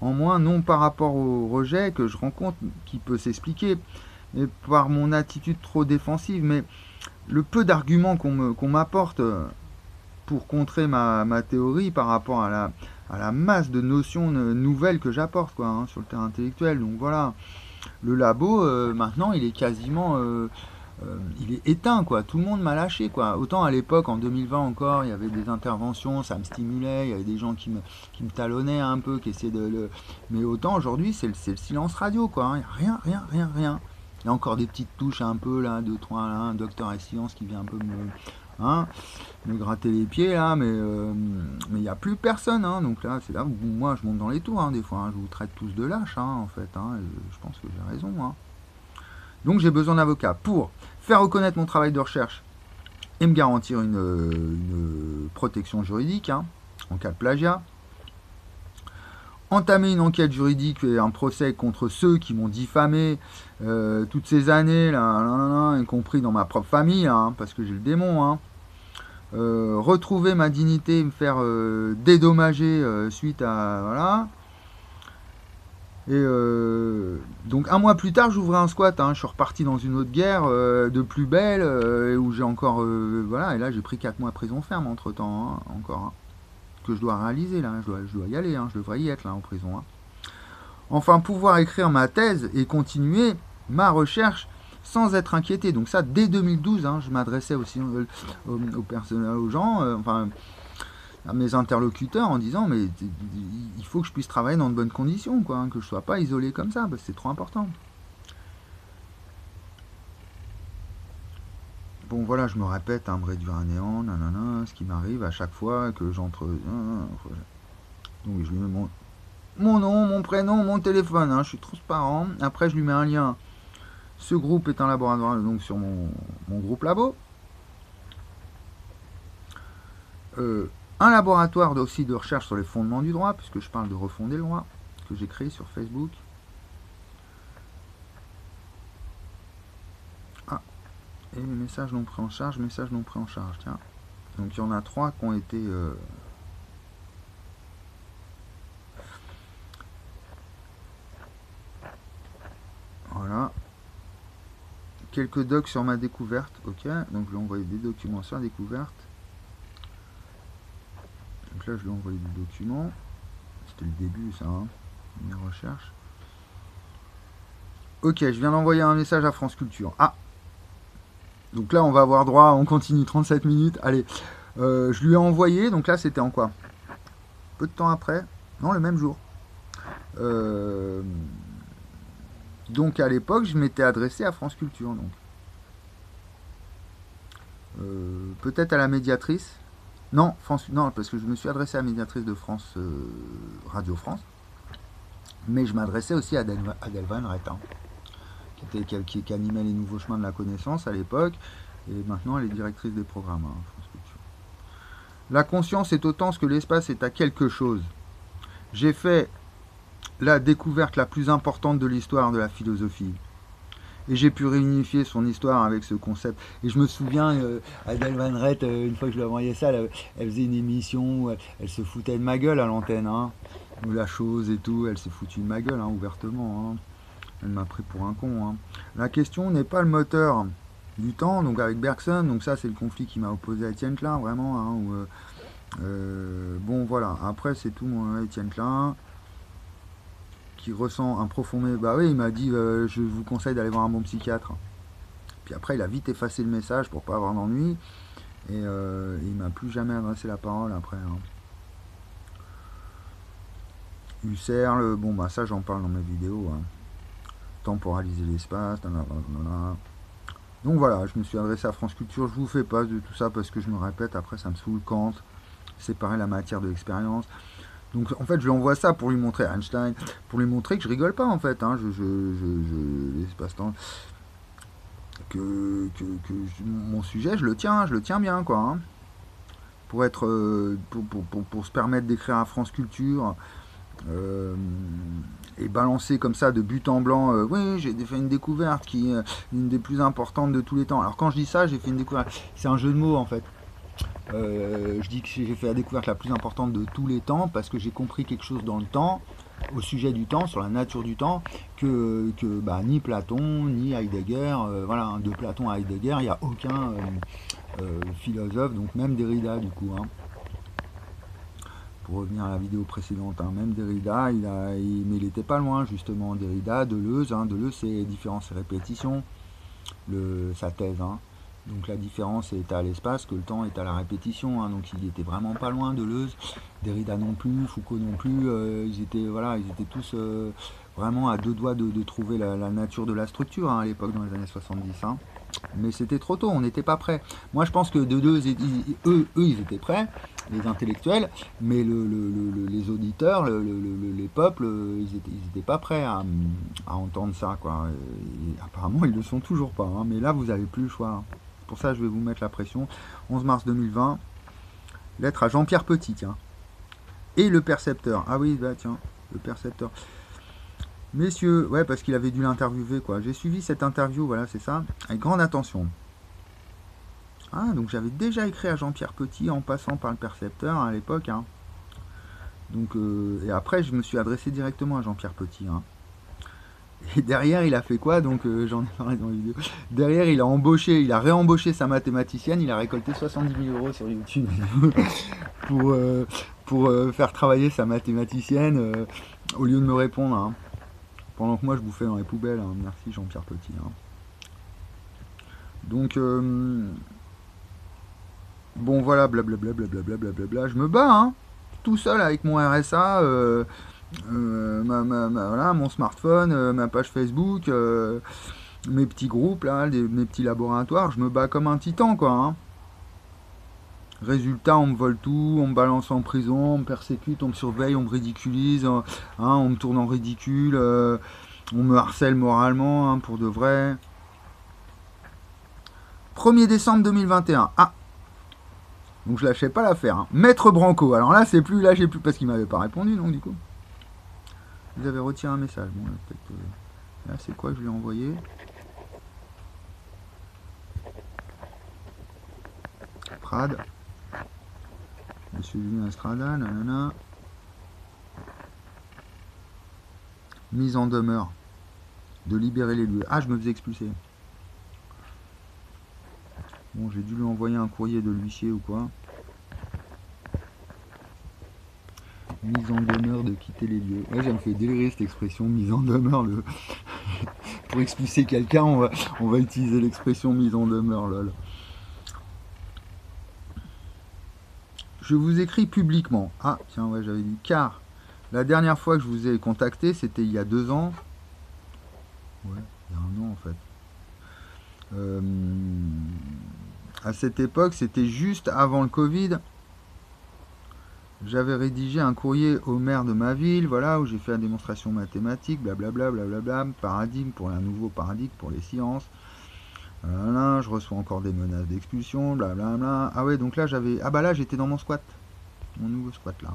En moins, non par rapport au rejet que je rencontre, qui peut s'expliquer, mais par mon attitude trop défensive. Mais le peu d'arguments qu'on m'apporte euh, pour contrer ma, théorie par rapport à la, à la masse de notions nouvelles que j'apporte quoi hein, sur le terrain intellectuel. Donc voilà, le labo euh, maintenant il est quasiment euh, il est éteint quoi. Tout le monde m'a lâché quoi. Autant à l'époque en 2020 encore, il y avait des interventions, ça me stimulait, il y avait des gens qui me, talonnaient un peu, qui essayaient de le. Mais autant aujourd'hui c'est le, le, silence radio quoi. Hein. Il n'y a rien, rien, rien, rien. Il y a encore des petites touches un peu là, deux, trois, là, un docteur et science qui vient un peu me, hein, me gratter les pieds là, mais euh, mais il n'y a plus personne. Hein, donc là, c'est là où moi je monte dans les tours, hein, des fois. Hein. je vous traite tous de lâches, en fait. je pense que j'ai raison. Donc j'ai besoin d'avocat pour faire reconnaître mon travail de recherche et me garantir une, une protection juridique en cas de plagiat entamer une enquête juridique et un procès contre ceux qui m'ont diffamé euh, toutes ces années, là, y compris dans ma propre famille, hein, parce que j'ai le démon. Hein. Euh, retrouver ma dignité, me faire euh, dédommager suite à... Voilà. Et donc un mois plus tard, j'ouvrais un squat. Hein. je suis reparti dans une autre guerre de plus belle, où j'ai encore... voilà, et là j'ai pris 4 mois de prison ferme entre-temps, encore que je dois réaliser là, je dois, je dois y aller, hein. je devrais y être là en prison. Hein. Enfin, pouvoir écrire ma thèse et continuer ma recherche sans être inquiété. Donc ça, dès 2012, hein, je m'adressais aussi euh, aux, aux, gens, euh, enfin à mes interlocuteurs en disant mais il faut que je puisse travailler dans de bonnes conditions, quoi, que je ne sois pas isolé comme ça, parce que c'est trop important. Bon voilà, je me répète, me réduire à néant, nanana, ce qui m'arrive à chaque fois que j'entre... Donc je lui mets mon, mon nom, mon prénom, mon téléphone, hein, je suis transparent. Après je lui mets un lien. Ce groupe est un laboratoire, donc sur mon, groupe labo. Euh, un laboratoire aussi de recherche sur les fondements du droit, puisque je parle de refonder le droit, que j'ai créé sur Facebook. et messages non pris en charge, messages non pris en charge, tiens. Donc il y en a trois qui ont été... Euh, voilà. Quelques docs sur ma découverte, ok. Donc je ai envoyé des documents sur la découverte. Donc là je lui ai envoyé des documents. C'était le début ça, hein, mes recherches. Ok, je viens d'envoyer un message à France Culture. Ah, donc là, on va avoir droit, on continue 37 minutes. Allez, euh, je lui ai envoyé, donc là, c'était en quoi? Peu de temps après? Non, le même jour. Euh, donc à l'époque, je m'étais adressé à France Culture. Donc. Euh, peut-être à la médiatrice. Non, France, non, parce que je me suis adressé à la médiatrice de France, Radio France. Mais je m'adressais aussi à Adèle Van Rett qui, qui, animait les nouveaux chemins de la connaissance à l'époque, et maintenant elle est directrice des programmes. Hein, la conscience est autant ce que l'espace est à quelque chose. J'ai fait la découverte la plus importante de l'histoire de la philosophie. Et j'ai pu réunifier son histoire avec ce concept. Et je me souviens, euh, Adèle Van Rett, euh, une fois que je lui envoyé ça, elle, faisait une émission où elle, se foutait de ma gueule à l'antenne. Hein, la chose et tout, elle s'est foutue de ma gueule, hein, ouvertement. Hein. Elle m'a pris pour un con. Hein. La question n'est pas le moteur du temps, donc avec Bergson, donc ça c'est le conflit qui m'a opposé à Etienne Klein, vraiment. Euh, euh, bon voilà, après c'est tout mon Etienne Klein ressent un profond... Bah oui, il m'a dit euh, je vous conseille d'aller voir un bon psychiatre. Puis après il a vite effacé le message pour pas avoir d'ennui. Et il m'a plus jamais adressé la parole après. Hein. Husserl, bon bah ça j'en parle dans mes vidéos. Hein temporaliser l'espace. Donc voilà, je me suis adressé à France Culture. Je vous fais pas de tout ça parce que je me répète, après ça me saoule Kant, séparer la matière de l'expérience. Donc en fait, je lui envoie ça pour lui montrer Einstein, pour lui montrer que je rigole pas en fait. Hein, je, je, l'espace-temps, que, que, mon sujet, je le tiens, je le tiens bien quoi. Hein. pour être euh, pour, se permettre d'écrire à France Culture euh, et balancer comme ça de but en blanc euh, oui j'ai fait une découverte qui est une des plus importantes de tous les temps alors quand je dis ça j'ai fait une découverte c'est un jeu de mots en fait je dis que j'ai fait la découverte la plus importante de tous les temps parce que j'ai compris quelque chose dans le temps au sujet du temps, sur la nature du temps, que, que bah, ni Platon, ni Heidegger, voilà, de Platon à Heidegger, il n'y a aucun euh, philosophe, donc même Derrida du coup. Hein. Pour revenir à la vidéo précédente, hein, même Derrida, mais il n'était pas loin justement. Derrida, Deleuze, hein, Deleuze c'est différence et répétition, sa thèse. Hein. Donc la différence est à l'espace, que le temps est à la répétition. Hein. donc il était vraiment pas loin, Deleuze. Derrida non plus, Foucault non plus. Euh, ils, étaient, voilà, ils étaient tous euh, vraiment à deux doigts de, trouver la, nature de la structure à l'époque, dans les années 70 mais c'était trop tôt, on n'était pas prêts. Moi, je pense que de deux, eux, eux, ils étaient prêts, les intellectuels, mais les auditeurs, les peuples, ils n'étaient pas prêts à, entendre ça. Apparemment, ils ne le sont toujours pas. Hein. mais là, vous n'avez plus le choix. Pour ça, je vais vous mettre la pression. 11 mars 2020, lettre à Jean-Pierre Petit, tiens. Et le percepteur. Ah oui, bah tiens, le percepteur. Messieurs, ouais, parce qu'il avait dû l'interviewer, quoi. J'ai suivi cette interview, voilà, c'est ça, avec grande attention. Ah, donc j'avais déjà écrit à Jean-Pierre Petit en passant par le percepteur à l'époque, hein. Donc, euh, et après, je me suis adressé directement à Jean-Pierre Petit, hein. Et derrière, il a fait quoi Donc, euh, j'en ai parlé dans la vidéo. Derrière, il a embauché, il a réembauché sa mathématicienne. Il a récolté 70 000 euros sur YouTube pour, euh, pour faire travailler sa mathématicienne au lieu de me répondre. Hein. Pendant que moi je bouffais dans les poubelles. Hein. Merci Jean-Pierre Petit. Hein. Donc, euh, bon voilà, blablabla, blablabla, blablabla. Je me bats, tout seul avec mon RSA, euh, euh, voilà, mon smartphone, ma page Facebook, mes petits groupes, là, mes petits laboratoires. Je me bats comme un titan, quoi. Hein. Résultat, on me vole tout, on me balance en prison, on me persécute, on me surveille, on me ridiculise, hein, on me tourne en ridicule, euh, on me harcèle moralement, hein, pour de vrai. 1er décembre 2021. Ah Donc je lâchais pas l'affaire. Hein. Maître Branco. Alors là, c'est plus, là, j'ai plus parce qu'il m'avait pas répondu, donc du coup. Vous avez retiré un message. Bon, là, euh, là c'est quoi que je lui ai envoyé Prad. Monsieur Julien Estrada, nanana. Mise en demeure. De libérer les lieux. Ah, je me faisais expulser. Bon, j'ai dû lui envoyer un courrier de l'huissier ou quoi. Mise en demeure de quitter les lieux. Ouais, j'aime fait délirer cette expression, mise en demeure. Pour expulser quelqu'un, on va, on va utiliser l'expression mise en demeure, lol. Je vous écris publiquement. Ah, tiens, ouais, j'avais dit. Car la dernière fois que je vous ai contacté, c'était il y a deux ans. Ouais, il y a un an en fait. Euh, à cette époque, c'était juste avant le Covid. J'avais rédigé un courrier au maire de ma ville, voilà, où j'ai fait la démonstration mathématique, blablabla, blablabla, paradigme pour un nouveau paradigme pour les sciences je reçois encore des menaces d'expulsion, blablabla. Ah ouais, donc là j'avais. Ah bah là j'étais dans mon squat. Mon nouveau squat là.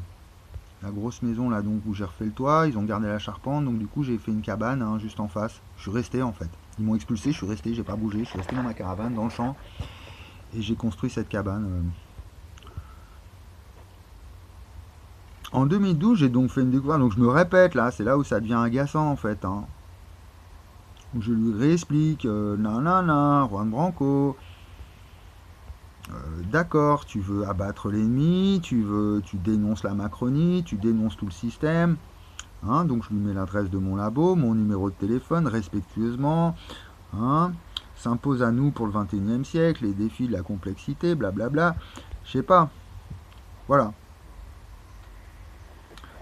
La grosse maison là donc où j'ai refait le toit, ils ont gardé la charpente, donc du coup j'ai fait une cabane hein, juste en face. Je suis resté en fait. Ils m'ont expulsé, je suis resté, j'ai pas bougé, je suis resté dans ma caravane, dans le champ. Et j'ai construit cette cabane. Euh. En 2012, j'ai donc fait une découverte, donc je me répète là, c'est là où ça devient agaçant en fait. Hein. Je lui réexplique, euh, nanana, Juan Branco, euh, d'accord, tu veux abattre l'ennemi, tu veux, tu dénonces la Macronie, tu dénonces tout le système, hein, donc je lui mets l'adresse de mon labo, mon numéro de téléphone, respectueusement, hein, s'impose à nous pour le 21e siècle, les défis de la complexité, blablabla, je sais pas, voilà.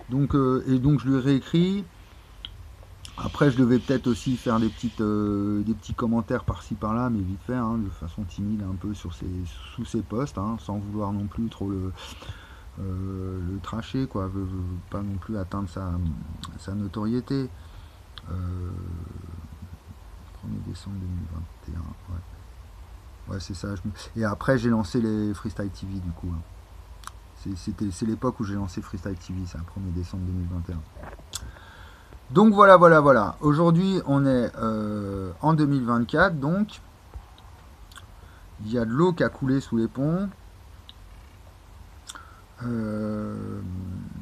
Donc, euh, et donc je lui réécris, après, je devais peut-être aussi faire des, petites, euh, des petits commentaires par-ci par-là, mais vite fait, hein, de façon timide un peu sur sous ces postes, hein, sans vouloir non plus trop le, euh, le tracher, quoi, pas non plus atteindre sa, sa notoriété. 1er euh, décembre 2021, ouais. Ouais, c'est ça. Et après, j'ai lancé les Freestyle TV, du coup. Hein. C'est l'époque où j'ai lancé Freestyle TV, c'est le 1er décembre 2021. Donc voilà, voilà, voilà. Aujourd'hui, on est euh, en 2024, donc il y a de l'eau qui a coulé sous les ponts. Euh,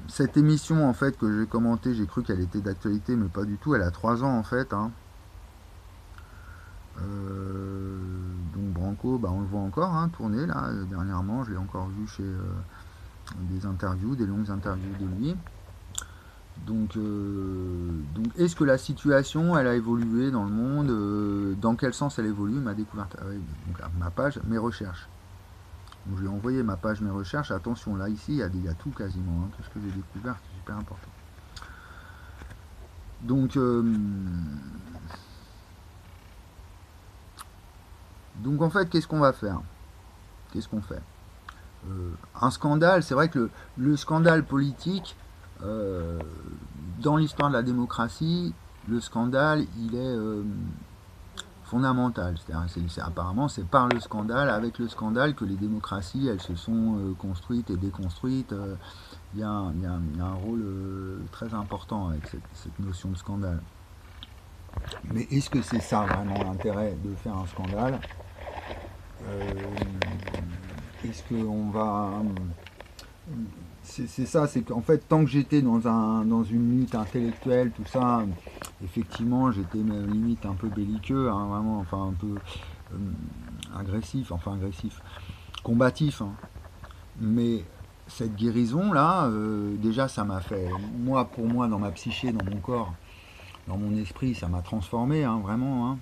cette émission, en fait, que j'ai commentée, j'ai cru qu'elle était d'actualité, mais pas du tout. Elle a 3 ans, en fait. Hein. Euh, donc Branco, bah, on le voit encore hein, tourner, là, dernièrement. Je l'ai encore vu chez des interviews, des longues interviews de lui. Donc, euh, donc est-ce que la situation, elle a évolué dans le monde euh, Dans quel sens elle évolue Ma découverte, ah donc, ma page, mes recherches. Donc, je vais envoyer ma page, mes recherches. Attention, là, ici, il y a, des, tout quasiment. Hein, tout ce que j'ai découvert, c'est super important. Donc, euh, donc en fait, qu'est-ce qu'on va faire? Qu'est-ce qu'on fait? Un scandale, c'est vrai que le scandale politique, euh, dans l'histoire de la démocratie, le scandale, il est euh, fondamental. C'est, apparemment, c'est par le scandale, avec le scandale, que les démocraties, elles se sont euh, construites et déconstruites. Il y, a un, rôle très important avec cette, notion de scandale. Mais est-ce que c'est ça vraiment l'intérêt de faire un scandale? Est-ce qu'on va c'est ça, c'est qu'en fait, tant que j'étais dans, un, dans une lutte intellectuelle, tout ça, effectivement, j'étais limite un peu belliqueux, hein, vraiment, enfin un peu euh, agressif, enfin agressif, combatif. Hein. Mais cette guérison-là, euh, déjà, ça m'a fait, moi, pour moi, dans ma psyché, dans mon corps, dans mon esprit, ça m'a transformé, hein, vraiment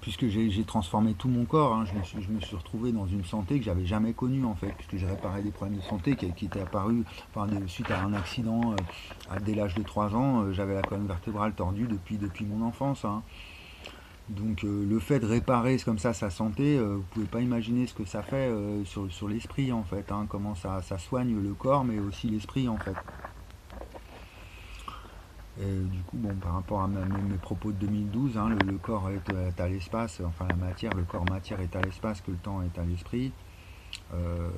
puisque j'ai transformé tout mon corps, hein. je, me suis, retrouvé dans une santé que j'avais jamais connue en fait, puisque j'ai réparé des problèmes de santé qui, étaient apparus suite à un accident euh, dès l'âge de 3 ans, euh, j'avais la colonne vertébrale tordue depuis, depuis mon enfance. Hein. Donc euh, le fait de réparer comme ça sa santé, vous pouvez pas imaginer ce que ça fait sur, l'esprit en fait, hein. comment ça, ça soigne le corps mais aussi l'esprit en fait. Et du coup, bon, par rapport à mes, propos de 2012, hein, le, corps est, à l'espace, enfin la matière, le corps matière est à l'espace, que le temps est à l'esprit. Euh,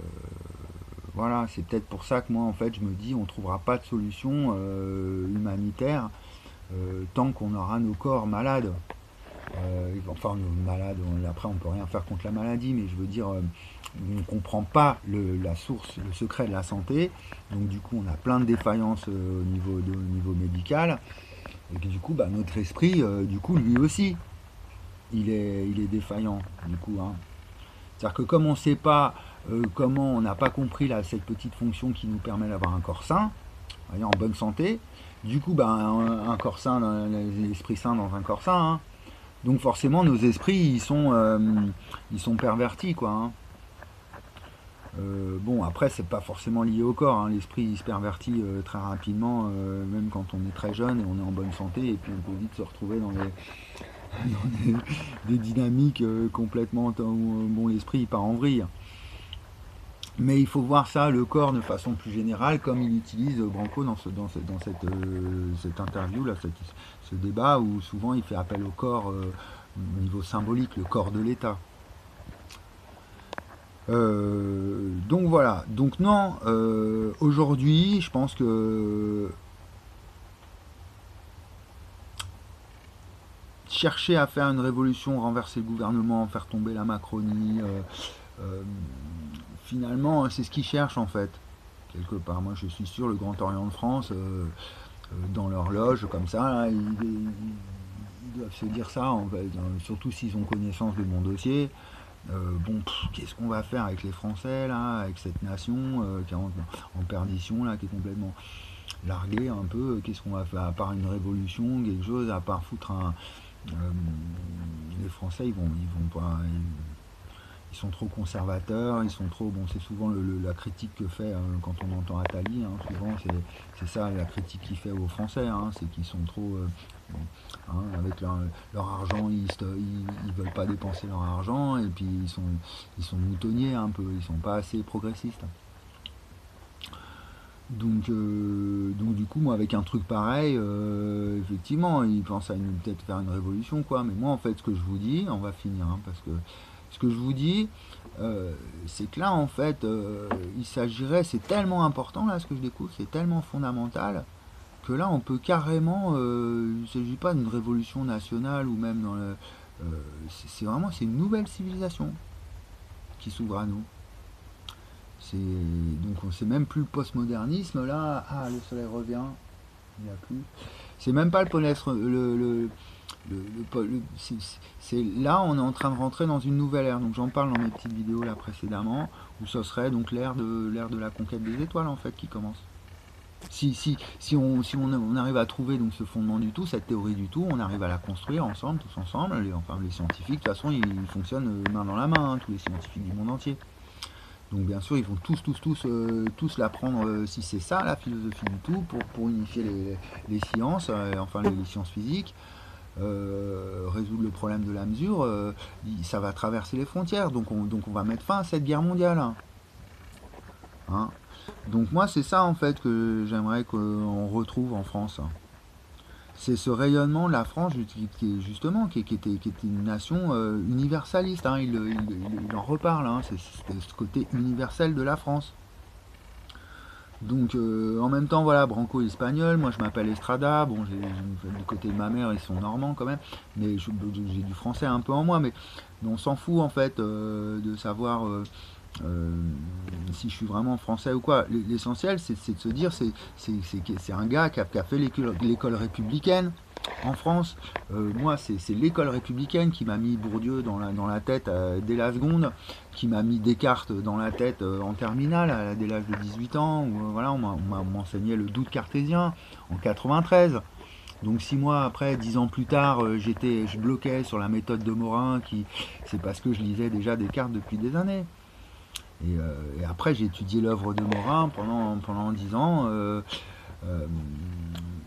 voilà, c'est peut-être pour ça que moi, en fait, je me dis, on ne trouvera pas de solution euh, humanitaire euh, tant qu'on aura nos corps malades. Enfin, malades, après, on ne peut rien faire contre la maladie, mais je veux dire, on ne comprend pas la source, le secret de la santé. Donc du coup, on a plein de défaillances euh, au, niveau médical. Et du coup, bah, notre esprit, euh, du coup, lui aussi, il est, il est défaillant. Du coup, hein. c'est-à-dire que comme on ne sait pas euh, comment, on n'a pas compris cette petite fonction qui nous permet d'avoir un corps sain, en bonne santé. Du coup, bah, un, corps sain, l'esprit sain dans un corps sain. Hein. Donc forcément, nos esprits, ils sont, ils sont pervertis, quoi. Hein. Euh, bon, après, c'est pas forcément lié au corps. Hein. L'esprit se pervertit euh, très rapidement, euh, même quand on est très jeune et on est en bonne santé, et puis on peut vite se retrouver dans des, dynamiques complètement où bon, l'esprit part en vrille. Mais il faut voir ça, le corps, de façon plus générale, comme il utilise Branco dans, cette, interview, là, ce débat, où souvent il fait appel au corps au niveau symbolique, le corps de l'État. Euh, donc voilà, donc non, euh, aujourd'hui, je pense que chercher à faire une révolution, renverser le gouvernement, faire tomber la Macronie, euh, finalement, c'est ce qu'ils cherchent en fait, quelque part. Moi, je suis sûr, le Grand Orient de France, dans leur loge, comme ça, ils, doivent se dire ça, surtout s'ils ont connaissance de mon dossier. Euh, bon, qu'est-ce qu'on va faire avec les Français, là, avec cette nation euh, qui est en, perdition, là, qui est complètement larguée un peu Qu'est-ce qu'on va faire À part une révolution, quelque chose, à part foutre un. Euh, les Français, ils vont, ils vont pas. Sont trop conservateurs, ils sont trop. Bon, c'est souvent la critique que fait quand on entend Attali, hein, souvent c'est ça la critique qu'il fait aux Français, hein, c'est qu'ils sont trop Hein, avec leur, argent, ils, veulent pas dépenser leur argent et puis ils sont, ils sont moutonniers un peu, ils sont pas assez progressistes. Donc, euh, donc du coup, moi, avec un truc pareil, euh, effectivement, ils pensent à peut-être faire une révolution, quoi. Mais moi, en fait, ce que je vous dis, on va finir, hein, parce que Ce que je vous dis, c'est que là, en fait, il s'agirait, c'est tellement important, là, ce que je découvre, c'est tellement fondamental, que là, on peut carrément, il ne s'agit pas d'une révolution nationale ou même dans le... c'est vraiment, c'est une nouvelle civilisation qui s'ouvre à nous. Donc c'est même plus le postmodernisme là. Ah, le soleil revient. Il n'y a plus. C'est même pas le le, le, là on est en train de rentrer dans une nouvelle ère. Donc j'en parle dans mes petites vidéos là précédemment où ce serait donc l'ère de l'ère de la conquête des étoiles en fait qui commence. Si, si, si, on, si on, arrive à trouver donc ce fondement du tout, cette théorie du tout, on arrive à la construire ensemble, tous ensemble, les, enfin les scientifiques, de toute façon ils, fonctionnent main dans la main, hein, tous les scientifiques du monde entier. Donc bien sûr, ils vont tous, tous, tous, euh, tous l'apprendre, euh, si c'est ça la philosophie du tout, pour, pour unifier les, sciences, euh, enfin les, sciences physiques, résoudre le problème de la mesure, ça va traverser les frontières. Donc on, va mettre fin à cette guerre mondiale. Hein. Hein? Donc moi, c'est ça en fait que j'aimerais qu'on retrouve en France c'est ce rayonnement de la France, justement, qui, était, une nation euh, universaliste. Hein. il, en reparle, hein. c'est ce côté universel de la France. Donc, euh, en même temps, voilà, Branco espagnol, moi je m'appelle Estrada, bon, du côté de ma mère, ils sont normands quand même, mais j'ai du français un peu en moi, mais, on s'en fout en fait euh, de savoir si je suis vraiment français ou quoi. L'essentiel, c'est de se dire, c'est un gars qui a, fait l'école républicaine en France. Euh, moi, c'est l'école républicaine qui m'a mis Bourdieu dans la, tête euh, dès la seconde, qui m'a mis Descartes dans la tête euh, en terminale dès l'âge de 18 ans. Voilà, on m'a enseigné le doute cartésien en 93. Donc six mois après, dix ans plus tard, j'étais, je bloquais sur la méthode de Morin, c'est parce que je lisais déjà Descartes depuis des années. Et, après, j'ai étudié l'œuvre de Morin pendant, pendant 10 ans.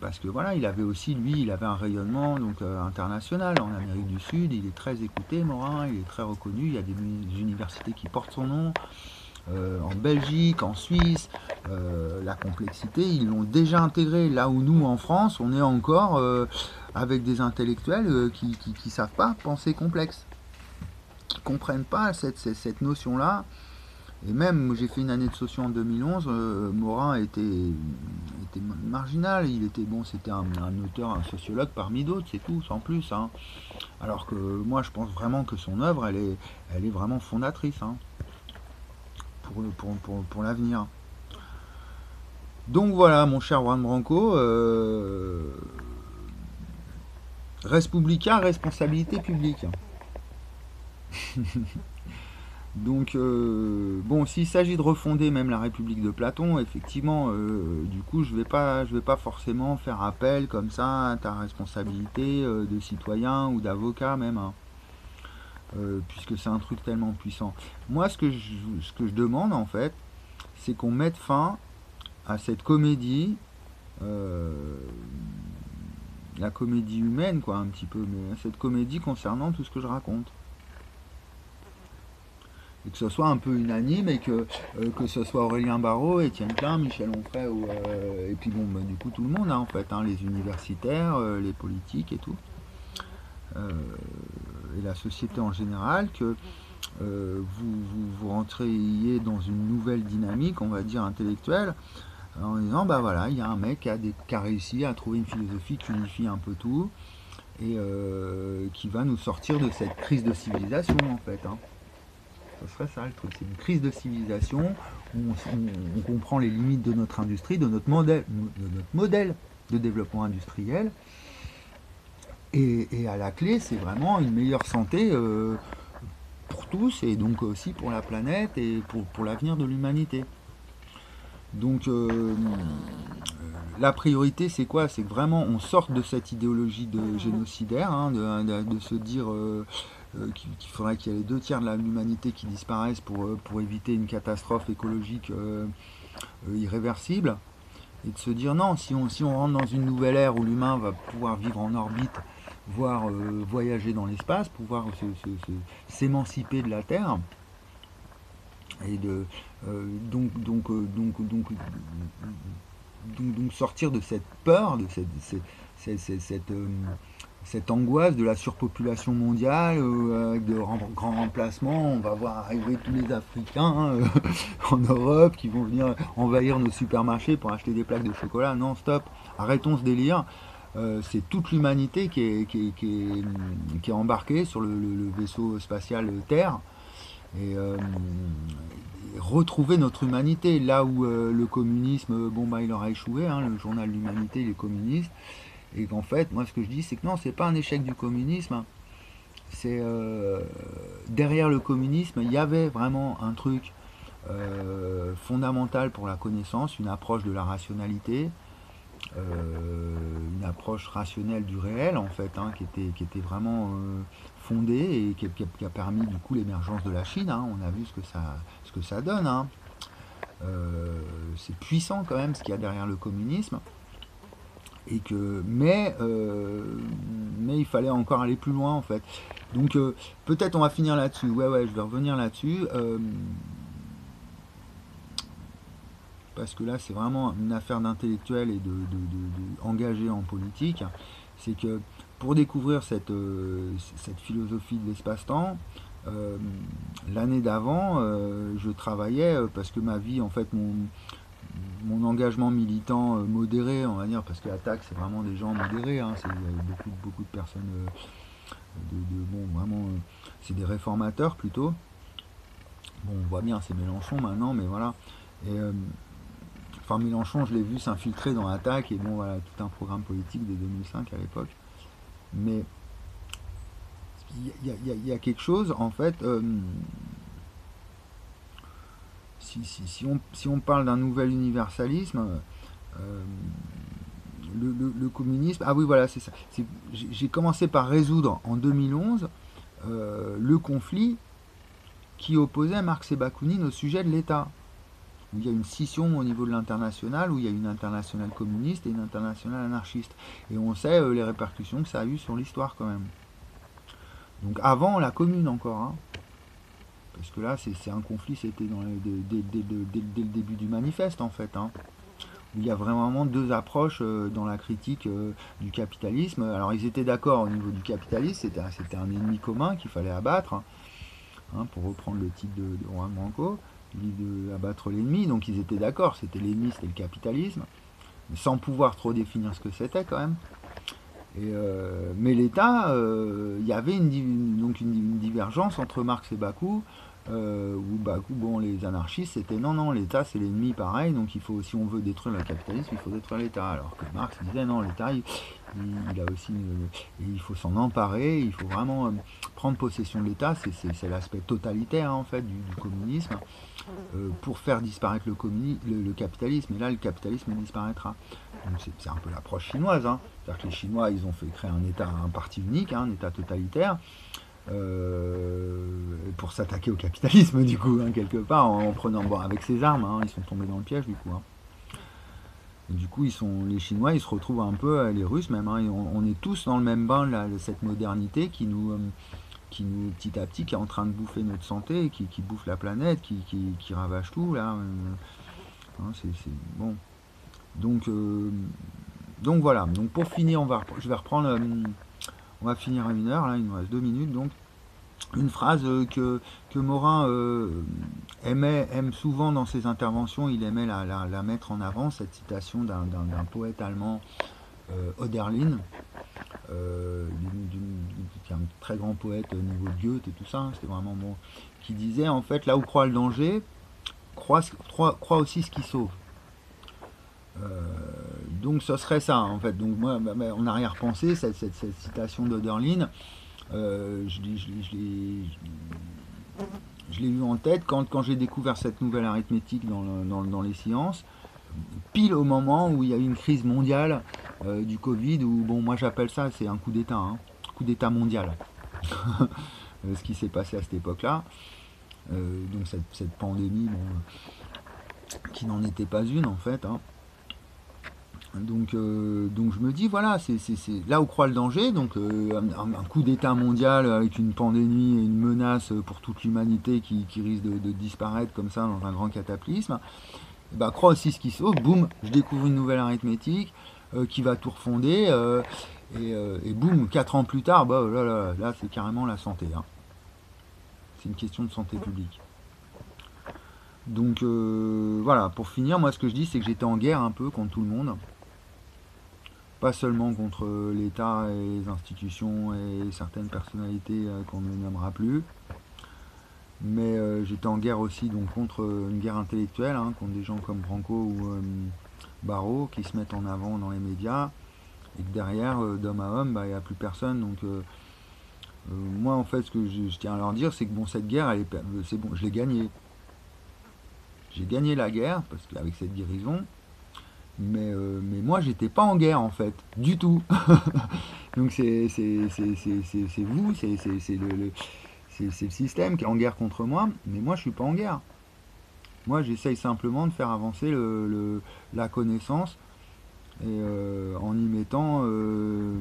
Parce que voilà, il avait aussi, lui, il avait un rayonnement donc, international en Amérique du Sud. Il est très écouté, Morin, il est très reconnu. Il y a des, universités qui portent son nom. en Belgique, en Suisse, la complexité, ils l'ont déjà intégré. Là où nous, en France, on est encore avec des intellectuels qui ne savent pas penser complexe, qui ne comprennent pas cette notion-là et même, j'ai fait une année de socio en 2011, euh, Morin était, marginal, il était bon, c'était un, auteur, un sociologue parmi d'autres, c'est tout, sans plus. Hein. Alors que moi, je pense vraiment que son œuvre, elle est, elle est vraiment fondatrice hein, pour, pour, l'avenir. Donc voilà, mon cher Juan Branco, euh, Respublica, responsabilité publique. Donc, euh, bon, s'il s'agit de refonder même la République de Platon, effectivement, euh, du coup, je ne vais, pas, vais pas forcément faire appel comme ça à ta responsabilité euh, de citoyen ou d'avocat même, hein. puisque c'est un truc tellement puissant. Moi, ce que je, ce que je demande, en fait, c'est qu'on mette fin à cette comédie, la comédie humaine, quoi, un petit peu, mais à cette comédie concernant tout ce que je raconte et que ce soit un peu unanime et que, euh, que ce soit Aurélien Barraud, Étienne Klein, Michel Onfray, euh, et puis bon, bah, du coup tout le monde hein, en fait, hein, les universitaires, euh, les politiques et tout, et la société en général, que vous, vous, rentriez dans une nouvelle dynamique, on va dire intellectuelle, en disant bah voilà, il y a un mec qui a, des, qui a réussi à trouver une philosophie qui unifie un peu tout, et qui va nous sortir de cette crise de civilisation en fait. Hein. Ce serait ça le truc. C'est une crise de civilisation où on, comprend les limites de notre industrie, de notre modèle, de, notre modèle de développement industriel. Et, à la clé, c'est vraiment une meilleure santé euh, pour tous et donc aussi pour la planète et pour, l'avenir de l'humanité. Donc euh, la priorité c'est quoi? C'est que vraiment on sorte de cette idéologie de génocidaire, hein, de, se dire euh, euh, qu'il faudrait qu'il y ait les deux tiers de l'humanité qui disparaissent pour, euh, pour éviter une catastrophe écologique euh, irréversible. Et de se dire non, si on, si on rentre dans une nouvelle ère où l'humain va pouvoir vivre en orbite, voire voyager dans l'espace, pouvoir s'émanciper de la Terre, et de donc, donc, donc, donc, donc, sortir de cette peur, de cette angoisse de la surpopulation mondiale, euh, de grands remplacements, on va voir arriver tous les Africains euh, en Europe qui vont venir envahir nos supermarchés pour acheter des plaques de chocolat. Non, stop, arrêtons ce délire. Euh, c'est toute l'humanité qui est, embarquée sur le, vaisseau spatial Terre. Et, retrouver notre humanité, là où le communisme, bon bah il aura échoué, hein, le journal l'humanité, il est et qu'en fait, moi ce que je dis, c'est que non, c'est pas un échec du communisme. C'est euh, derrière le communisme, il y avait vraiment un truc euh, fondamental pour la connaissance, une approche de la rationalité, euh, une approche rationnelle du réel en fait, hein, qui, était, vraiment fondée et qui, a permis du coup l'émergence de la Chine. Hein. on a vu ce que ça, ce que ça donne. Hein. c'est puissant quand même ce qu'il y a derrière le communisme et que mais euh, mais il fallait encore aller plus loin en fait. Donc euh, peut-être on va finir là-dessus. Ouais ouais je vais revenir là-dessus euh, parce que là c'est vraiment une affaire d'intellectuel et de, engagé en politique. C'est que pour découvrir cette, cette philosophie de l'espace-temps l'année d'avant je travaillais parce que ma vie en fait mon mon engagement militant euh, modéré, on va dire, parce que l'attaque, c'est vraiment des gens modérés, hein, c'est beaucoup, beaucoup de personnes, euh, de, bon, vraiment, euh, c'est des réformateurs plutôt. Bon, on voit bien, c'est Mélenchon maintenant, mais voilà. Et, enfin, Mélenchon, je l'ai vu s'infiltrer dans l'attaque, et bon, voilà, tout un programme politique de 2005 à l'époque. Mais il y, a quelque chose, en fait, si, on, parle d'un nouvel universalisme, euh, le, communisme, ah oui voilà c'est ça, j'ai commencé par résoudre en 2011 euh, le conflit qui opposait Marx et Bakounine au sujet de l'État. il y a une scission au niveau de l'international, où il y a une internationale communiste et une internationale anarchiste. Et on sait euh, les répercussions que ça a eu sur l'histoire quand même. Donc avant la commune encore. Hein. Parce que là, c'est un conflit, c'était dès, le début du manifeste, en fait. Hein, il y a vraiment deux approches euh, dans la critique euh, du capitalisme. Alors, ils étaient d'accord au niveau du capitalisme, c'était un ennemi commun qu'il fallait abattre, hein, pour reprendre le titre de, de Juan Branco, de abattre l'ennemi. Donc, ils étaient d'accord, c'était l'ennemi, c'était le capitalisme, mais sans pouvoir trop définir ce que c'était quand même. Euh, mais l'État, il y avait une, donc une, divergence entre Marx et Bakou euh, où bah, bon, les anarchistes c'était non, non, l'État c'est l'ennemi pareil, donc il faut, si on veut détruire le capitalisme, il faut détruire l'État. Alors que Marx disait non, l'État il, a aussi, il faut s'en emparer, il faut vraiment euh, prendre possession de l'État, c'est l'aspect totalitaire en fait du, communisme, euh, pour faire disparaître le, le, capitalisme, et là le capitalisme disparaîtra. C'est un peu l'approche chinoise, hein. c'est-à-dire que les Chinois ils ont fait créer un État, un parti unique, hein, un État totalitaire. Euh, pour s'attaquer au capitalisme du coup hein, quelque part en, prenant bon, avec ses armes ils sont tombés dans le piège du coup du coup ils sont les chinois ils se retrouvent un peu euh, les russes même on, est tous dans le même bain là, cette modernité qui nous qui nous petit à petit qui est en train de bouffer notre santé qui, bouffe la planète qui, qui, ravage tout là c'est bon donc donc voilà donc pour finir on va je vais reprendre on va finir à une heure, là, il nous reste deux minutes donc. Une phrase euh, que, que Morin euh, aimait, aime souvent dans ses interventions, il aimait la, mettre en avant, cette citation d'un poète allemand, euh, Oderlin, qui est un très grand poète au niveau de Goethe et tout ça, hein, c'était vraiment bon, qui disait en fait, là où croit le danger, croit, aussi ce qui sauve. Donc ce serait ça en fait. Donc moi, en arrière-pensée, cette, cette, citation d'Oderlin, euh, je, l'ai eu en tête quand j'ai découvert cette nouvelle arithmétique dans, les sciences, pile au moment où il y a eu une crise mondiale euh, du Covid, où bon moi j'appelle ça c'est un coup d'État, hein, coup d'État mondial. ce qui s'est passé à cette époque-là. Euh, donc cette, pandémie qui n'en était pas une en fait. Hein. Donc, euh, donc je me dis, voilà, c'est là où croit le danger, donc euh, un, coup d'état mondial avec une pandémie et une menace pour toute l'humanité qui, risque de, disparaître comme ça dans un grand cataclysme, bah, croit aussi ce qui sauve, boum, je découvre une nouvelle arithmétique euh, qui va tout refonder, Et, boum, 4 ans plus tard, bah, là, là, là c'est carrément la santé. Hein. C'est une question de santé publique. Donc voilà, pour finir, moi ce que je dis, c'est que j'étais en guerre un peu contre tout le monde pas seulement contre l'État et les institutions et certaines personnalités euh, qu'on ne nommera plus, mais euh, j'étais en guerre aussi donc contre une guerre intellectuelle, hein, contre des gens comme Branco ou euh, qui se mettent en avant dans les médias, et que derrière, d'homme à homme, bah, il n'y a plus personne. Donc moi en fait ce que je, tiens à leur dire c'est que bon cette guerre c'est bon je l'ai gagnée. J'ai gagné la guerre parce qu'avec cette guérison, mais, euh, mais moi, j'étais pas en guerre, en fait, du tout. Donc c'est vous, c'est le système qui est en guerre contre moi, mais moi, je suis pas en guerre. Moi, j'essaye simplement de faire avancer le, la connaissance euh, en y mettant euh,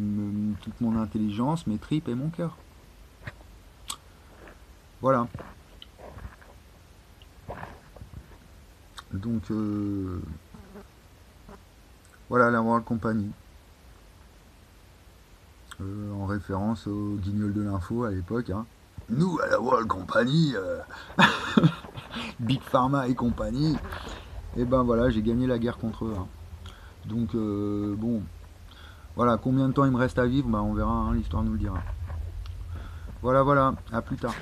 toute mon intelligence, mes tripes et mon cœur. Voilà. Donc... Voilà la World Company. Euh, en référence au guignol de l'info à l'époque. Hein. Nous, à la World Company, euh, Big Pharma et compagnie, et eh ben voilà, j'ai gagné la guerre contre eux. Hein. Donc, euh, bon, voilà, combien de temps il me reste à vivre, ben, on verra, hein, l'histoire nous le dira. Voilà, voilà, à plus tard.